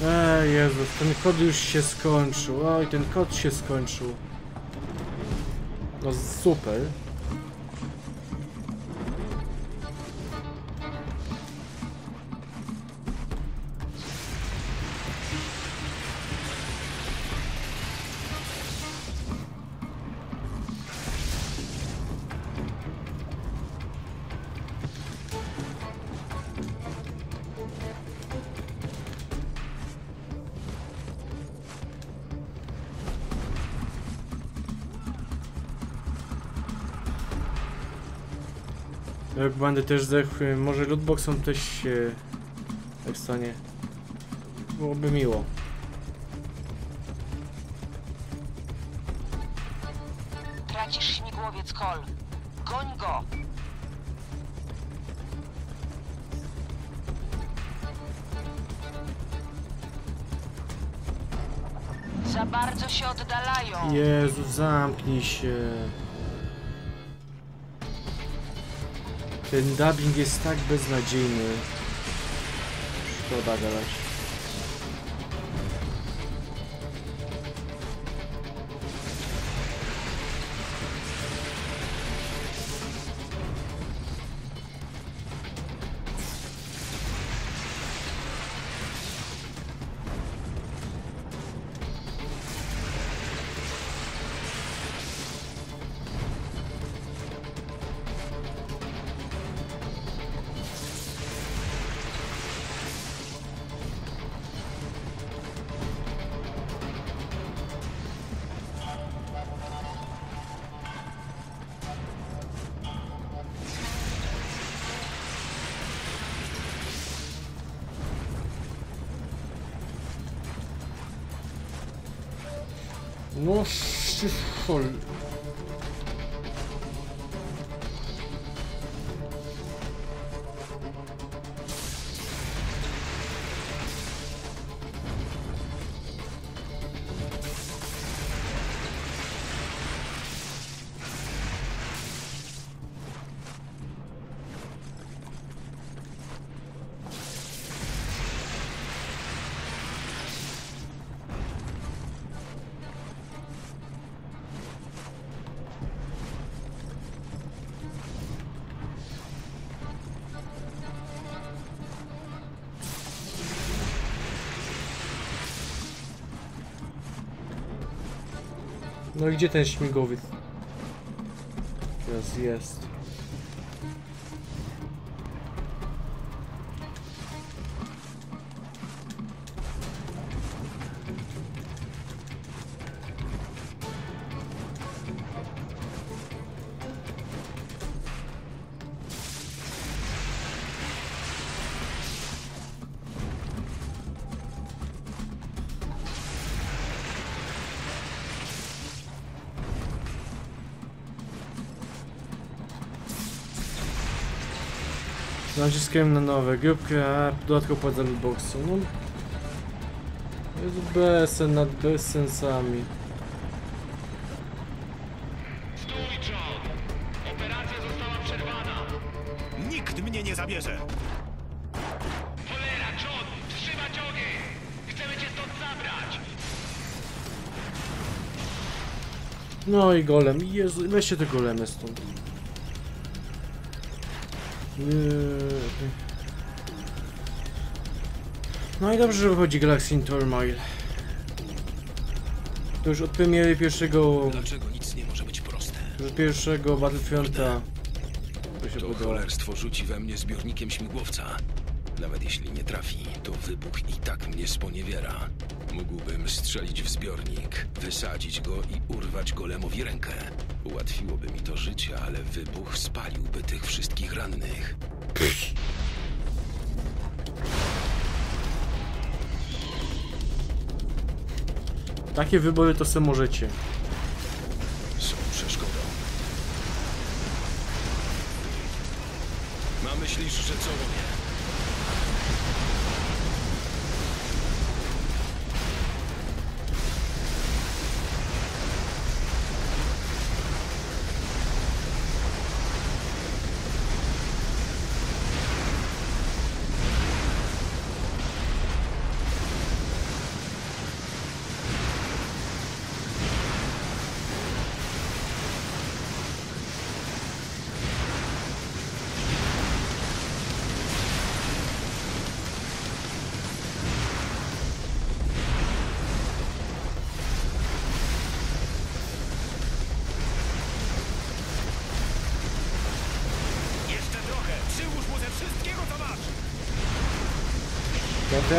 Ej, Jezus, ten kod już się skończył. Oj, ten kod się skończył. No super. Będę też zdechł, może lootboxom też się tak stanie. Byłoby miło. Tracisz śmigłowiec, Cole. Goń go! Za bardzo się oddalają. Jezu, zamknij się. Ten dubbing jest tak beznadziejny. Szkoda gadać. No i gdzie ten śmigłowiec? Teraz jest. Z naciskiem na nowe. Grupkę A, dodatkowo płat za boxu. No. Jest bezsen nad bezsensami. Stój, John! Operacja została przerwana! Nikt mnie nie zabierze! Cholera, John! Wstrzymać ogień! Chcemy cię stąd zabrać! No i golem. Jezu, weźcie te golemy stąd. Yy. No i dobrze, że wychodzi Galaxy Turmoil. To już od premiery pierwszego, Dlaczego nic nie może być proste? już pierwszego Battlefronta to się To cholerstwo rzuci we mnie zbiornikiem śmigłowca. Nawet jeśli nie trafi, to wybuch i tak mnie sponiewiera. Mógłbym strzelić w zbiornik, wysadzić go i urwać golemowi rękę. Ułatwiłoby mi to życie, ale wybuch spaliłby tych wszystkich rannych. Takie wybory to se możecie.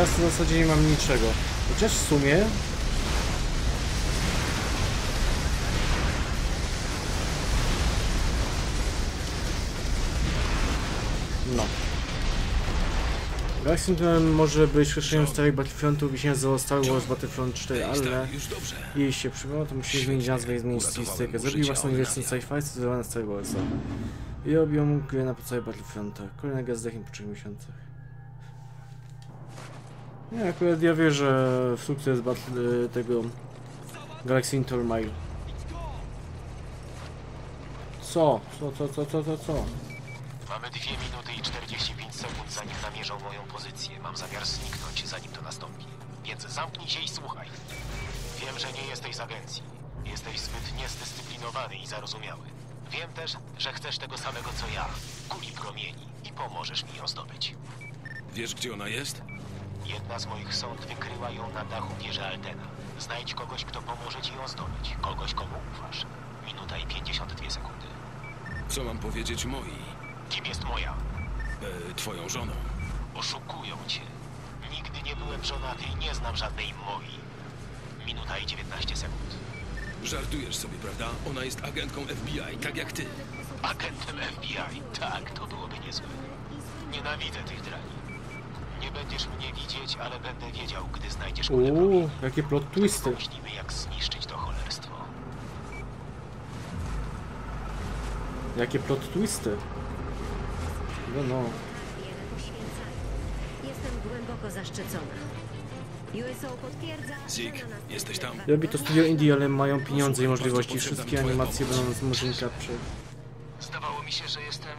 Teraz w zasadzie nie mam niczego. Chociaż w sumie... No. Galaxy może być krzyżeniem starych Battlefrontów i się zostało z Battlefront 4, Ej, ale jeśli się przygoda, to musimy zmienić nazwę i zmienić stylistykę. Zrobił własną wersję sci-fi stylizowane Star Warsa. I robią grę na podstawie Battlefronta. Kolejna gra zdechnie po 3 miesiącach. Nie, akurat ja wierzę w sukces battle, tego Galaxy Intermile. Co? Co, co, co, co, co, co? Mamy 2 minuty i 45 sekund, zanim namierzą moją pozycję. Mam zamiar zniknąć, zanim to nastąpi. Więc zamknij się i słuchaj. Wiem, że nie jesteś z agencji. Jesteś zbyt niezdyscyplinowany i zarozumiały. Wiem też, że chcesz tego samego co ja. Kuli promieni i pomożesz mi ją zdobyć. Wiesz, gdzie ona jest? Jedna z moich sąd wykryła ją na dachu wieży Aldena. Znajdź kogoś, kto pomoże ci ją zdobyć. Kogoś, komu ufasz. Minuta i 52 sekundy. Co mam powiedzieć moi? Kim jest moja? E, twoją żoną. Oszukują cię. Nigdy nie byłem żonaty i nie znam żadnej moi. Minuta i 19 sekund. Żartujesz sobie, prawda? Ona jest agentką FBI, tak jak ty. Agentem FBI. Tak, to byłoby niezłe. Nienawidzę tych drani. Nie będziesz mnie widzieć, ale będę wiedział, gdy znajdziesz Uuu, jakie plot twisty. Pomyślimy, jak zniszczyć to cholerstwo. Jakie plot twisty. No, no. Wiele. Jestem głęboko zaszczycona. USO potwierdza, Zik, że na następne jesteś tam? dwa Robi to studio indie, ale mają pieniądze i możliwości. Wszystkie animacje będą z Murzynka przy... Zdawało mi się, że jestem.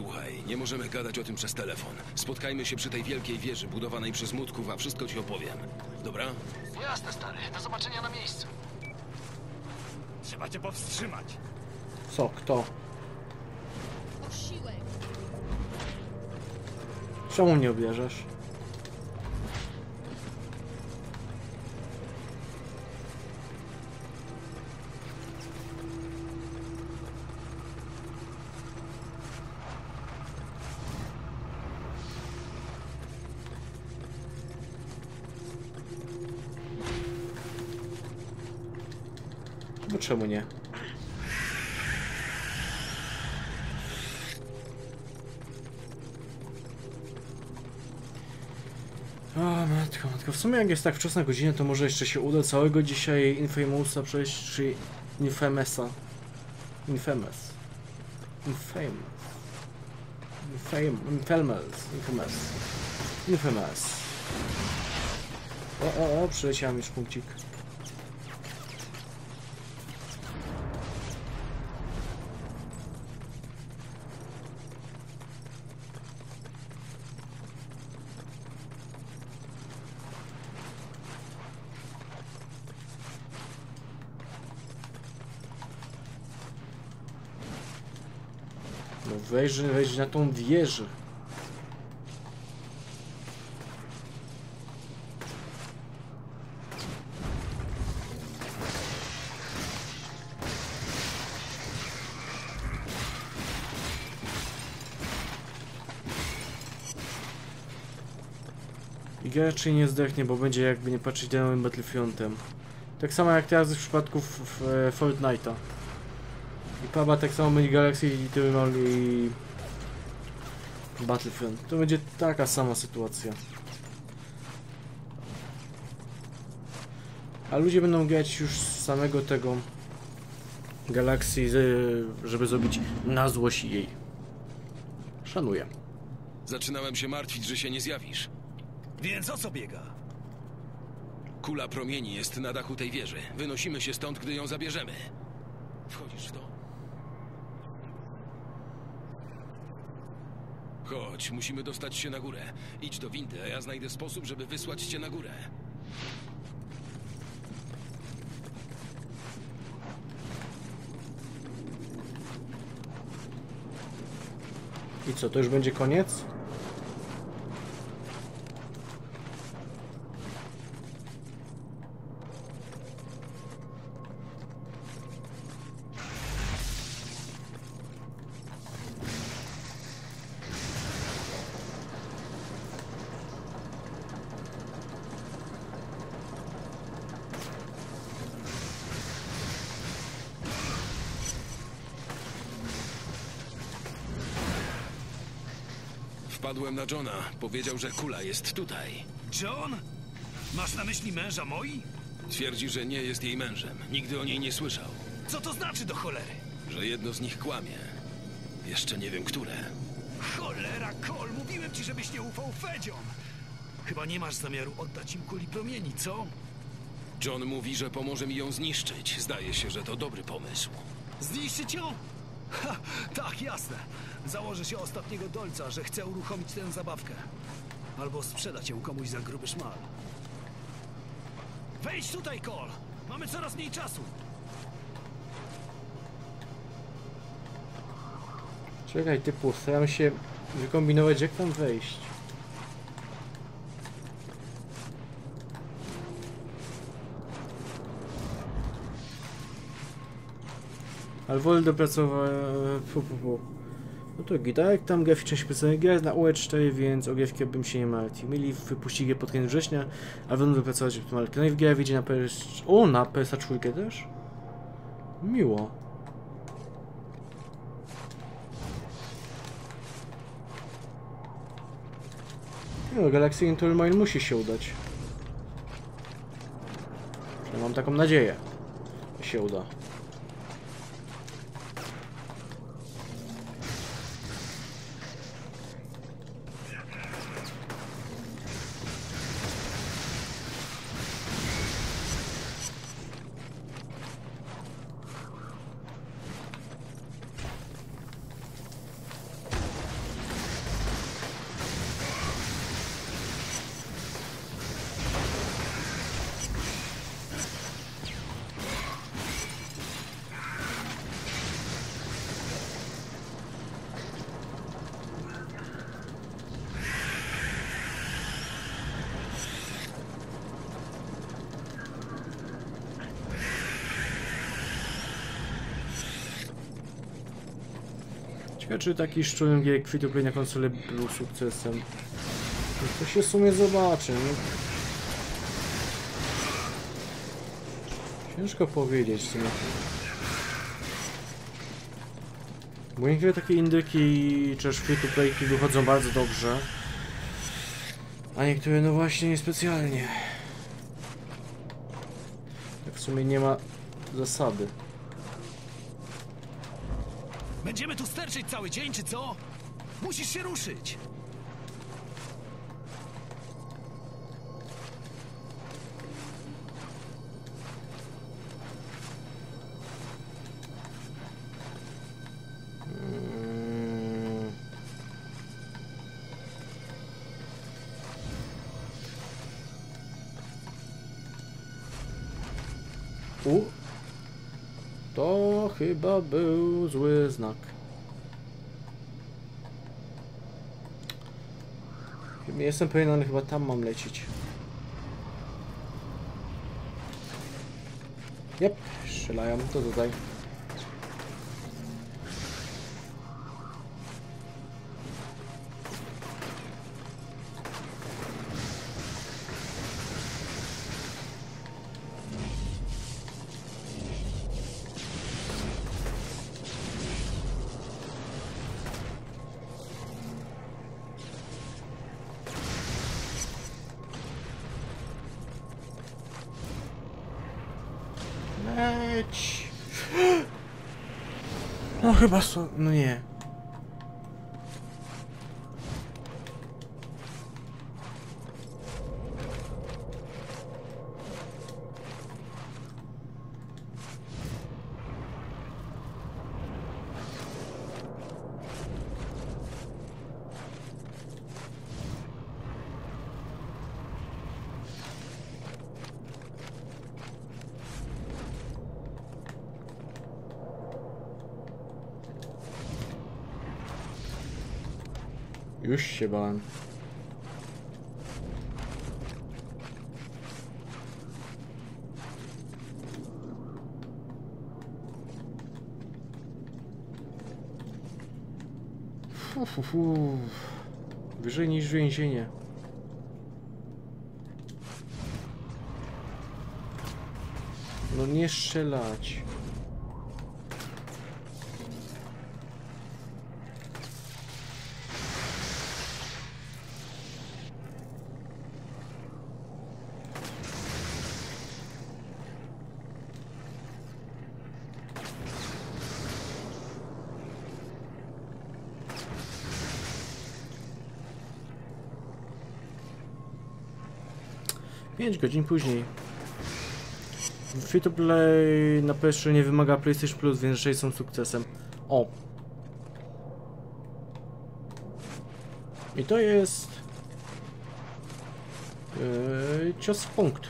Słuchaj, nie możemy gadać o tym przez telefon. Spotkajmy się przy tej wielkiej wieży budowanej przez Mutków, a wszystko ci opowiem. Dobra? Jasne, stary. Do zobaczenia na miejscu. Trzeba cię powstrzymać! Co? Kto? Czemu mnie obierzesz? Czemu nie? O matko, matko. W sumie jak jest tak wczesna godzina, to może jeszcze się uda całego dzisiaj Infamousa przejść, czy Infamesa. Infamous. Infamous. Fame, infamous, infamous, infamous. O, o, o, przyleciałem już punkcik. Weź, weź na tą wieżę. I raczej nie zdechnie, bo będzie jakby nie patrzeć nowym Battlefrontem. Tak samo jak teraz w przypadku Fortnite'a. Paba tak samo będzie Galaxy i Terminal i Battlefront. To będzie taka sama sytuacja. A ludzie będą grać już z samego tego Galaxy, żeby zrobić na złość jej. Szanuję. Zaczynałem się martwić, że się nie zjawisz. Więc o co biega? Kula promieni jest na dachu tej wieży. Wynosimy się stąd, gdy ją zabierzemy. Wchodzisz w to? Chodź, musimy dostać się na górę. Idź do windy, a ja znajdę sposób, żeby wysłać cię na górę. I co, to już będzie koniec? Na Johna. Powiedział, że kula jest tutaj. John? Masz na myśli męża moi? Twierdzi, że nie jest jej mężem. Nigdy o niej nie słyszał. Co to znaczy do cholery? Że jedno z nich kłamie. Jeszcze nie wiem, które. Cholera, Kol, mówiłem ci, żebyś nie ufał Fedziom. Chyba nie masz zamiaru oddać im kuli promieni, co? John mówi, że pomoże mi ją zniszczyć. Zdaje się, że to dobry pomysł. Zniszczyć ją? Ha, tak, jasne. Założę się ostatniego dolca, że chce uruchomić tę zabawkę. Albo sprzedać ją komuś za gruby szmal. Wejdź tutaj, Kol! Mamy coraz mniej czasu. Czekaj, typu, staram się wykombinować jak tam wejść. Dopracować... Fu, fu, to gitarak tam grafik część specjalnej gier na UE4, więc o grafikę bym się nie martwił. Mieli wypuścić grę pod koniec września, a będą dopracować optymalkę. No i gra wyjdzie na PS... O, na PS4 też? Miło. No, Galaxy Intermine musi się udać. Ja mam taką nadzieję, że się uda. Czy taki szczurem jak Free na konsolę był sukcesem. No To się w sumie zobaczy. No. Ciężko powiedzieć w sumie. Bo niektóre takie indyki czy free to playki wychodzą bardzo dobrze. A niektóre no właśnie niespecjalnie. Tak w sumie nie ma zasady. Będziemy tu sterczyć cały dzień, czy co? Musisz się ruszyć! Chyba był zły znak. Nie jestem pewien, ale chyba tam mam lecieć. Jep, strzelają, to tutaj. Chyba so... No nie. Już się bałem. Fu. Wyżej niż więzienie. No nie strzelać. Pięć godzin później. Free to play na PS3 nie wymaga PlayStation Plus, więc raczej są sukcesem. O! I to jest... Yy, cios w punkt.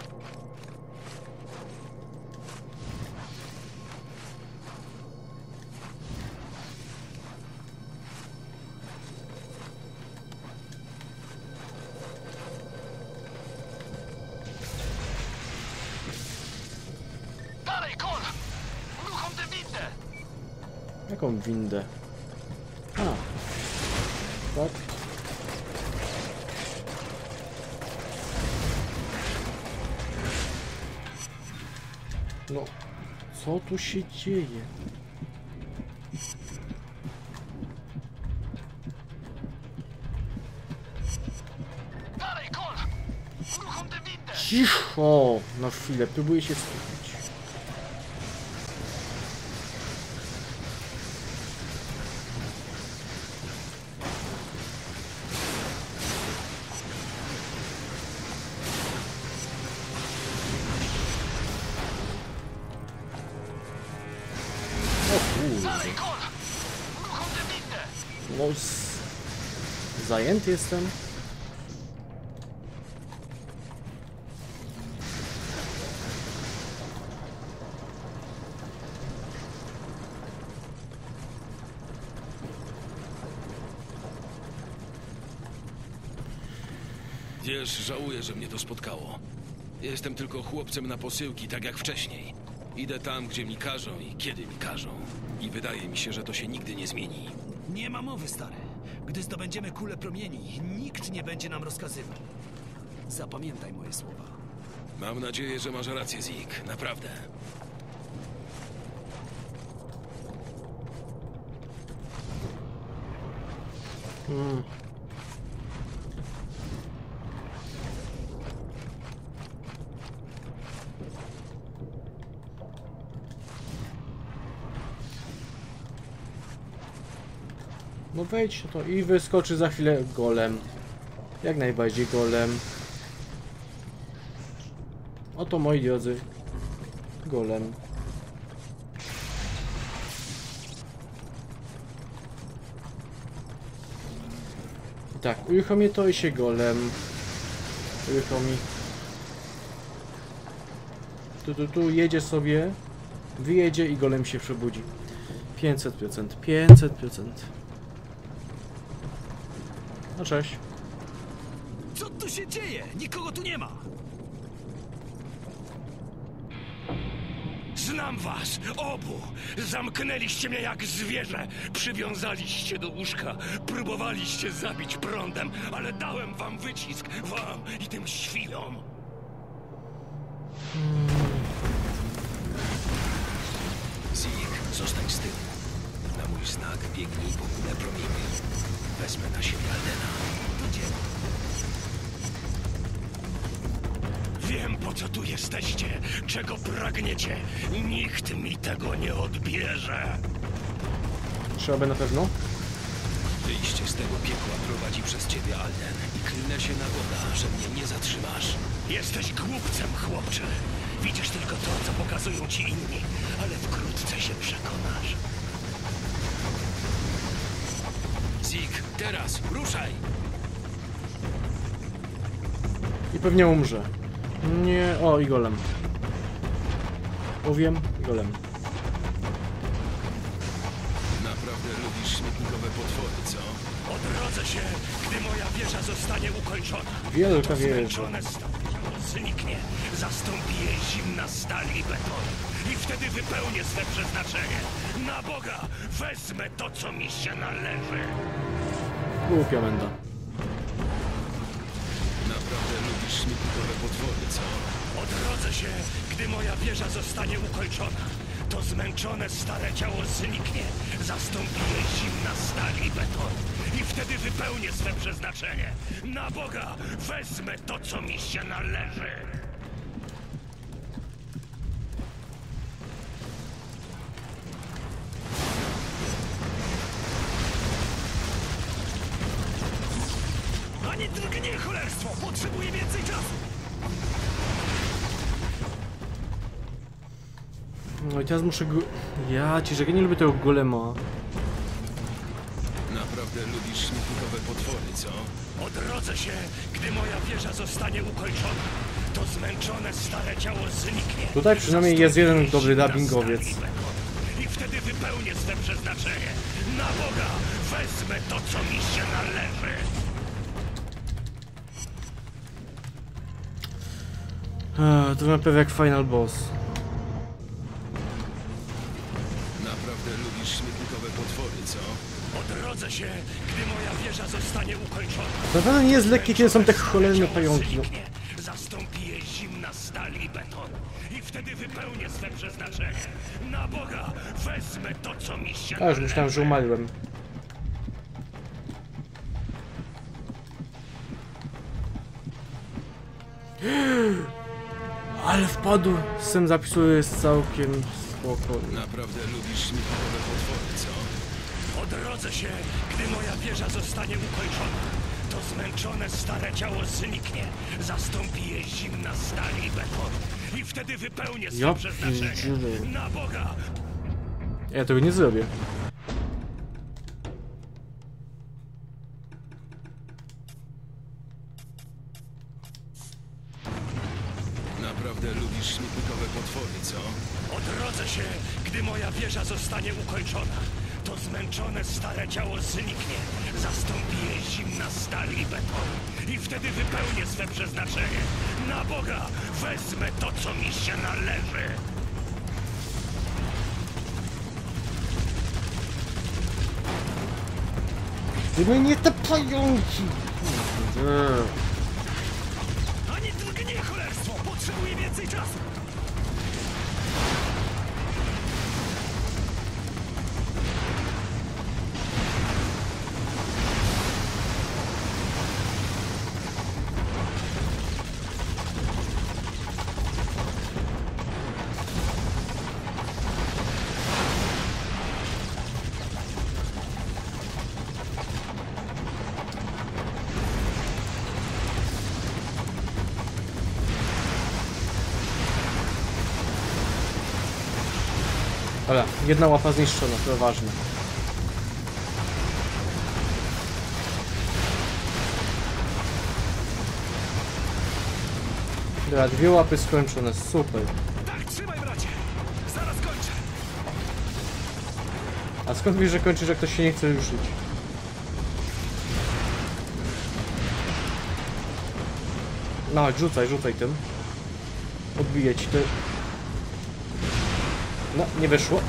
Windę? A. Tak. No. Co tu się dzieje? Dalej, Kol! Uruchom tę windę! Cicho! Na chwilę, próbuję się skupić. Zajęty jestem. Wiesz, żałuję, że mnie to spotkało. Jestem tylko chłopcem na posyłki, tak jak wcześniej. Idę tam, gdzie mi każą i kiedy mi każą. I wydaje mi się, że to się nigdy nie zmieni. Nie ma mowy, stary. Gdy zdobędziemy kulę promieni, nikt nie będzie nam rozkazywał. Zapamiętaj moje słowa. Mam nadzieję, że masz rację, Zik. Naprawdę. Mm. No wejdź to i wyskoczy za chwilę golem. Jak najbardziej golem. Oto moi drodzy. Golem. Tak, uruchomię to i się golem. Uruchomi. Tu, tu, tu, jedzie sobie. Wyjedzie i golem się przebudzi. 500%, 500%. No cześć. Co tu się dzieje? Nikogo tu nie ma! Znam was, obu! Zamknęliście mnie jak zwierzę, przywiązaliście do łóżka, próbowaliście zabić prądem, ale dałem wam wycisk, wam i tym świniom. Nikt mi tego nie odbierze. Trzeba by na pewno. Wyjście z tego piekła prowadzi przez ciebie Alden. I klnę się na Boga, że mnie nie zatrzymasz. Jesteś głupcem, chłopcze. Widzisz tylko to, co pokazują ci inni, ale wkrótce się przekonasz. Zik, teraz, ruszaj! I pewnie umrze. Nie. O, i golem. Mówię, golem. Naprawdę lubisz śmietnikowe potwory, co? Odrodzę się, gdy moja wieża zostanie ukończona. Wielka wieża. zniknie. Zastąpi je zimna stal i beton. I wtedy wypełnię swe przeznaczenie. Na Boga wezmę to, co mi się należy. Głupia menda. Naprawdę lubisz śmietnikowe potwory, co? Odrodzę się, gdy moja wieża zostanie ukończona. To zmęczone stare ciało zniknie. Zastąpi je zimna stal i beton. I wtedy wypełnię swe przeznaczenie. Na Boga wezmę to, co mi się należy. Teraz muszę go... Ja ci, że ja nie lubię tego golema. Naprawdę lubisz śmietnikowe potwory, co? Odrodzę się, gdy moja wieża zostanie ukończona. To zmęczone stare ciało zniknie. Tutaj przynajmniej jest jeden dobry dubbingowiec. i wtedy wypełnię swe przeznaczenie. Na Boga wezmę to, co mi się należy. To wygląda jak final boss. Się, gdy moja wieża zostanie ukończona. Na pewno nie jest lekkie, kiedy są te cholerne pająki. No. Zastąpi je zimna stal i beton. I wtedy wypełnię swe przeznaczenie. Na Boga wezmę to, co mi się A już myślałem, że umarłem. Ale wpadł. System zapisu jest całkiem spokojny. Naprawdę lubisz śmietnikowe potwory, Odrodzę się, gdy moja wieża zostanie ukończona. To zmęczone stare ciało zniknie. Zastąpi je zimna stal i beton. I wtedy wypełnię swe Ja przeznaczenie. Na Boga Ja tego nie zrobię. Stare ciało zniknie. Zastąpi je zimna stal i beton. I wtedy wypełnię swe przeznaczenie. Na Boga wezmę to, co mi się należy. Gdyby nie te pająki! Eee. Ani drgnie cholerstwo! Potrzebuję więcej czasu! Jedna łapa zniszczona, to ważne. Dobra, dwie łapy skończone, super. Tak, trzymaj, bracie! Zaraz kończę! A skąd wiesz, że kończy, że ktoś się nie chce ruszyć? No, rzucaj, rzucaj tym. Odbiję ci ty. No, nie wyszło.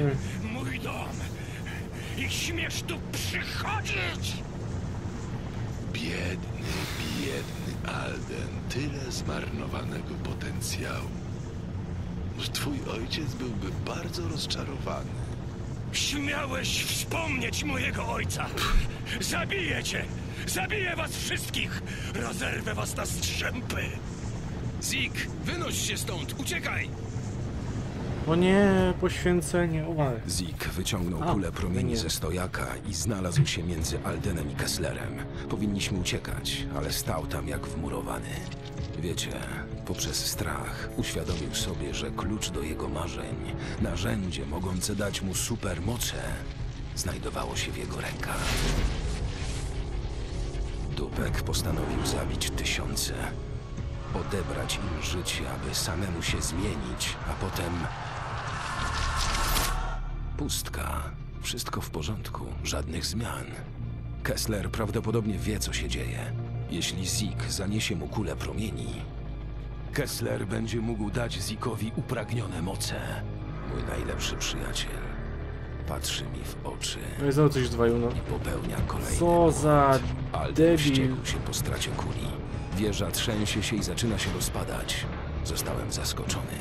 Hmm. Mój dom. I śmiesz tu przychodzić? Biedny, biedny Alden. Tyle zmarnowanego potencjału. Twój ojciec byłby bardzo rozczarowany. Śmiałeś wspomnieć mojego ojca. Zabiję cię. Zabiję was wszystkich. Rozerwę was na strzępy. Zik, wynoś się stąd, uciekaj! O nie, poświęcenie, uwaga. Zik wyciągnął A, kulę promieni nie. ze stojaka i znalazł się między Aldenem i Kesslerem. Powinniśmy uciekać, ale stał tam jak wmurowany. Wiecie, poprzez strach uświadomił sobie, że klucz do jego marzeń, narzędzie mogące dać mu supermoce, znajdowało się w jego rękach. Dupek postanowił zabić tysiące, odebrać im życie, aby samemu się zmienić, a potem Pustka. Wszystko w porządku, żadnych zmian. Kessler prawdopodobnie wie, co się dzieje. Jeśli Zik zaniesie mu kulę promieni, Kessler będzie mógł dać Zikowi upragnione moce. Mój najlepszy przyjaciel patrzy mi w oczy No i znowu coś dwoił, no. i popełnia kolejny Co za błąd. Debil. wściekł się po stracie kuli. Wieża trzęsie się i zaczyna się rozpadać. Zostałem zaskoczony.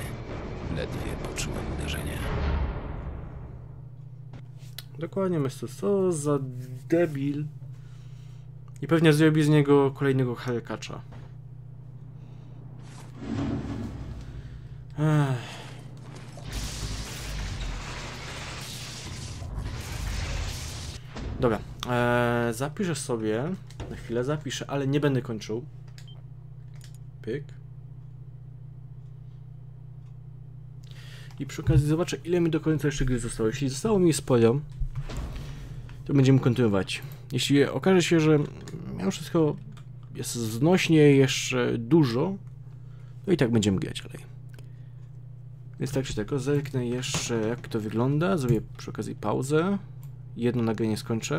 Ledwie poczułem uderzenie. Dokładnie myślę, co za debil. I pewnie zrobi z niego kolejnego harekacza. Ech. Dobra, eee, zapiszę sobie, na chwilę zapiszę, ale nie będę kończył. Pyk. I przy okazji zobaczę, ile mi do końca jeszcze gry zostało. Jeśli zostało mi sporo, to będziemy kontynuować. Jeśli okaże się, że mimo wszystko jest znośnie jeszcze dużo, to i tak będziemy grać dalej. Więc tak czy tak, zerknę jeszcze jak to wygląda, zrobię przy okazji pauzę, jedno nagranie skończę.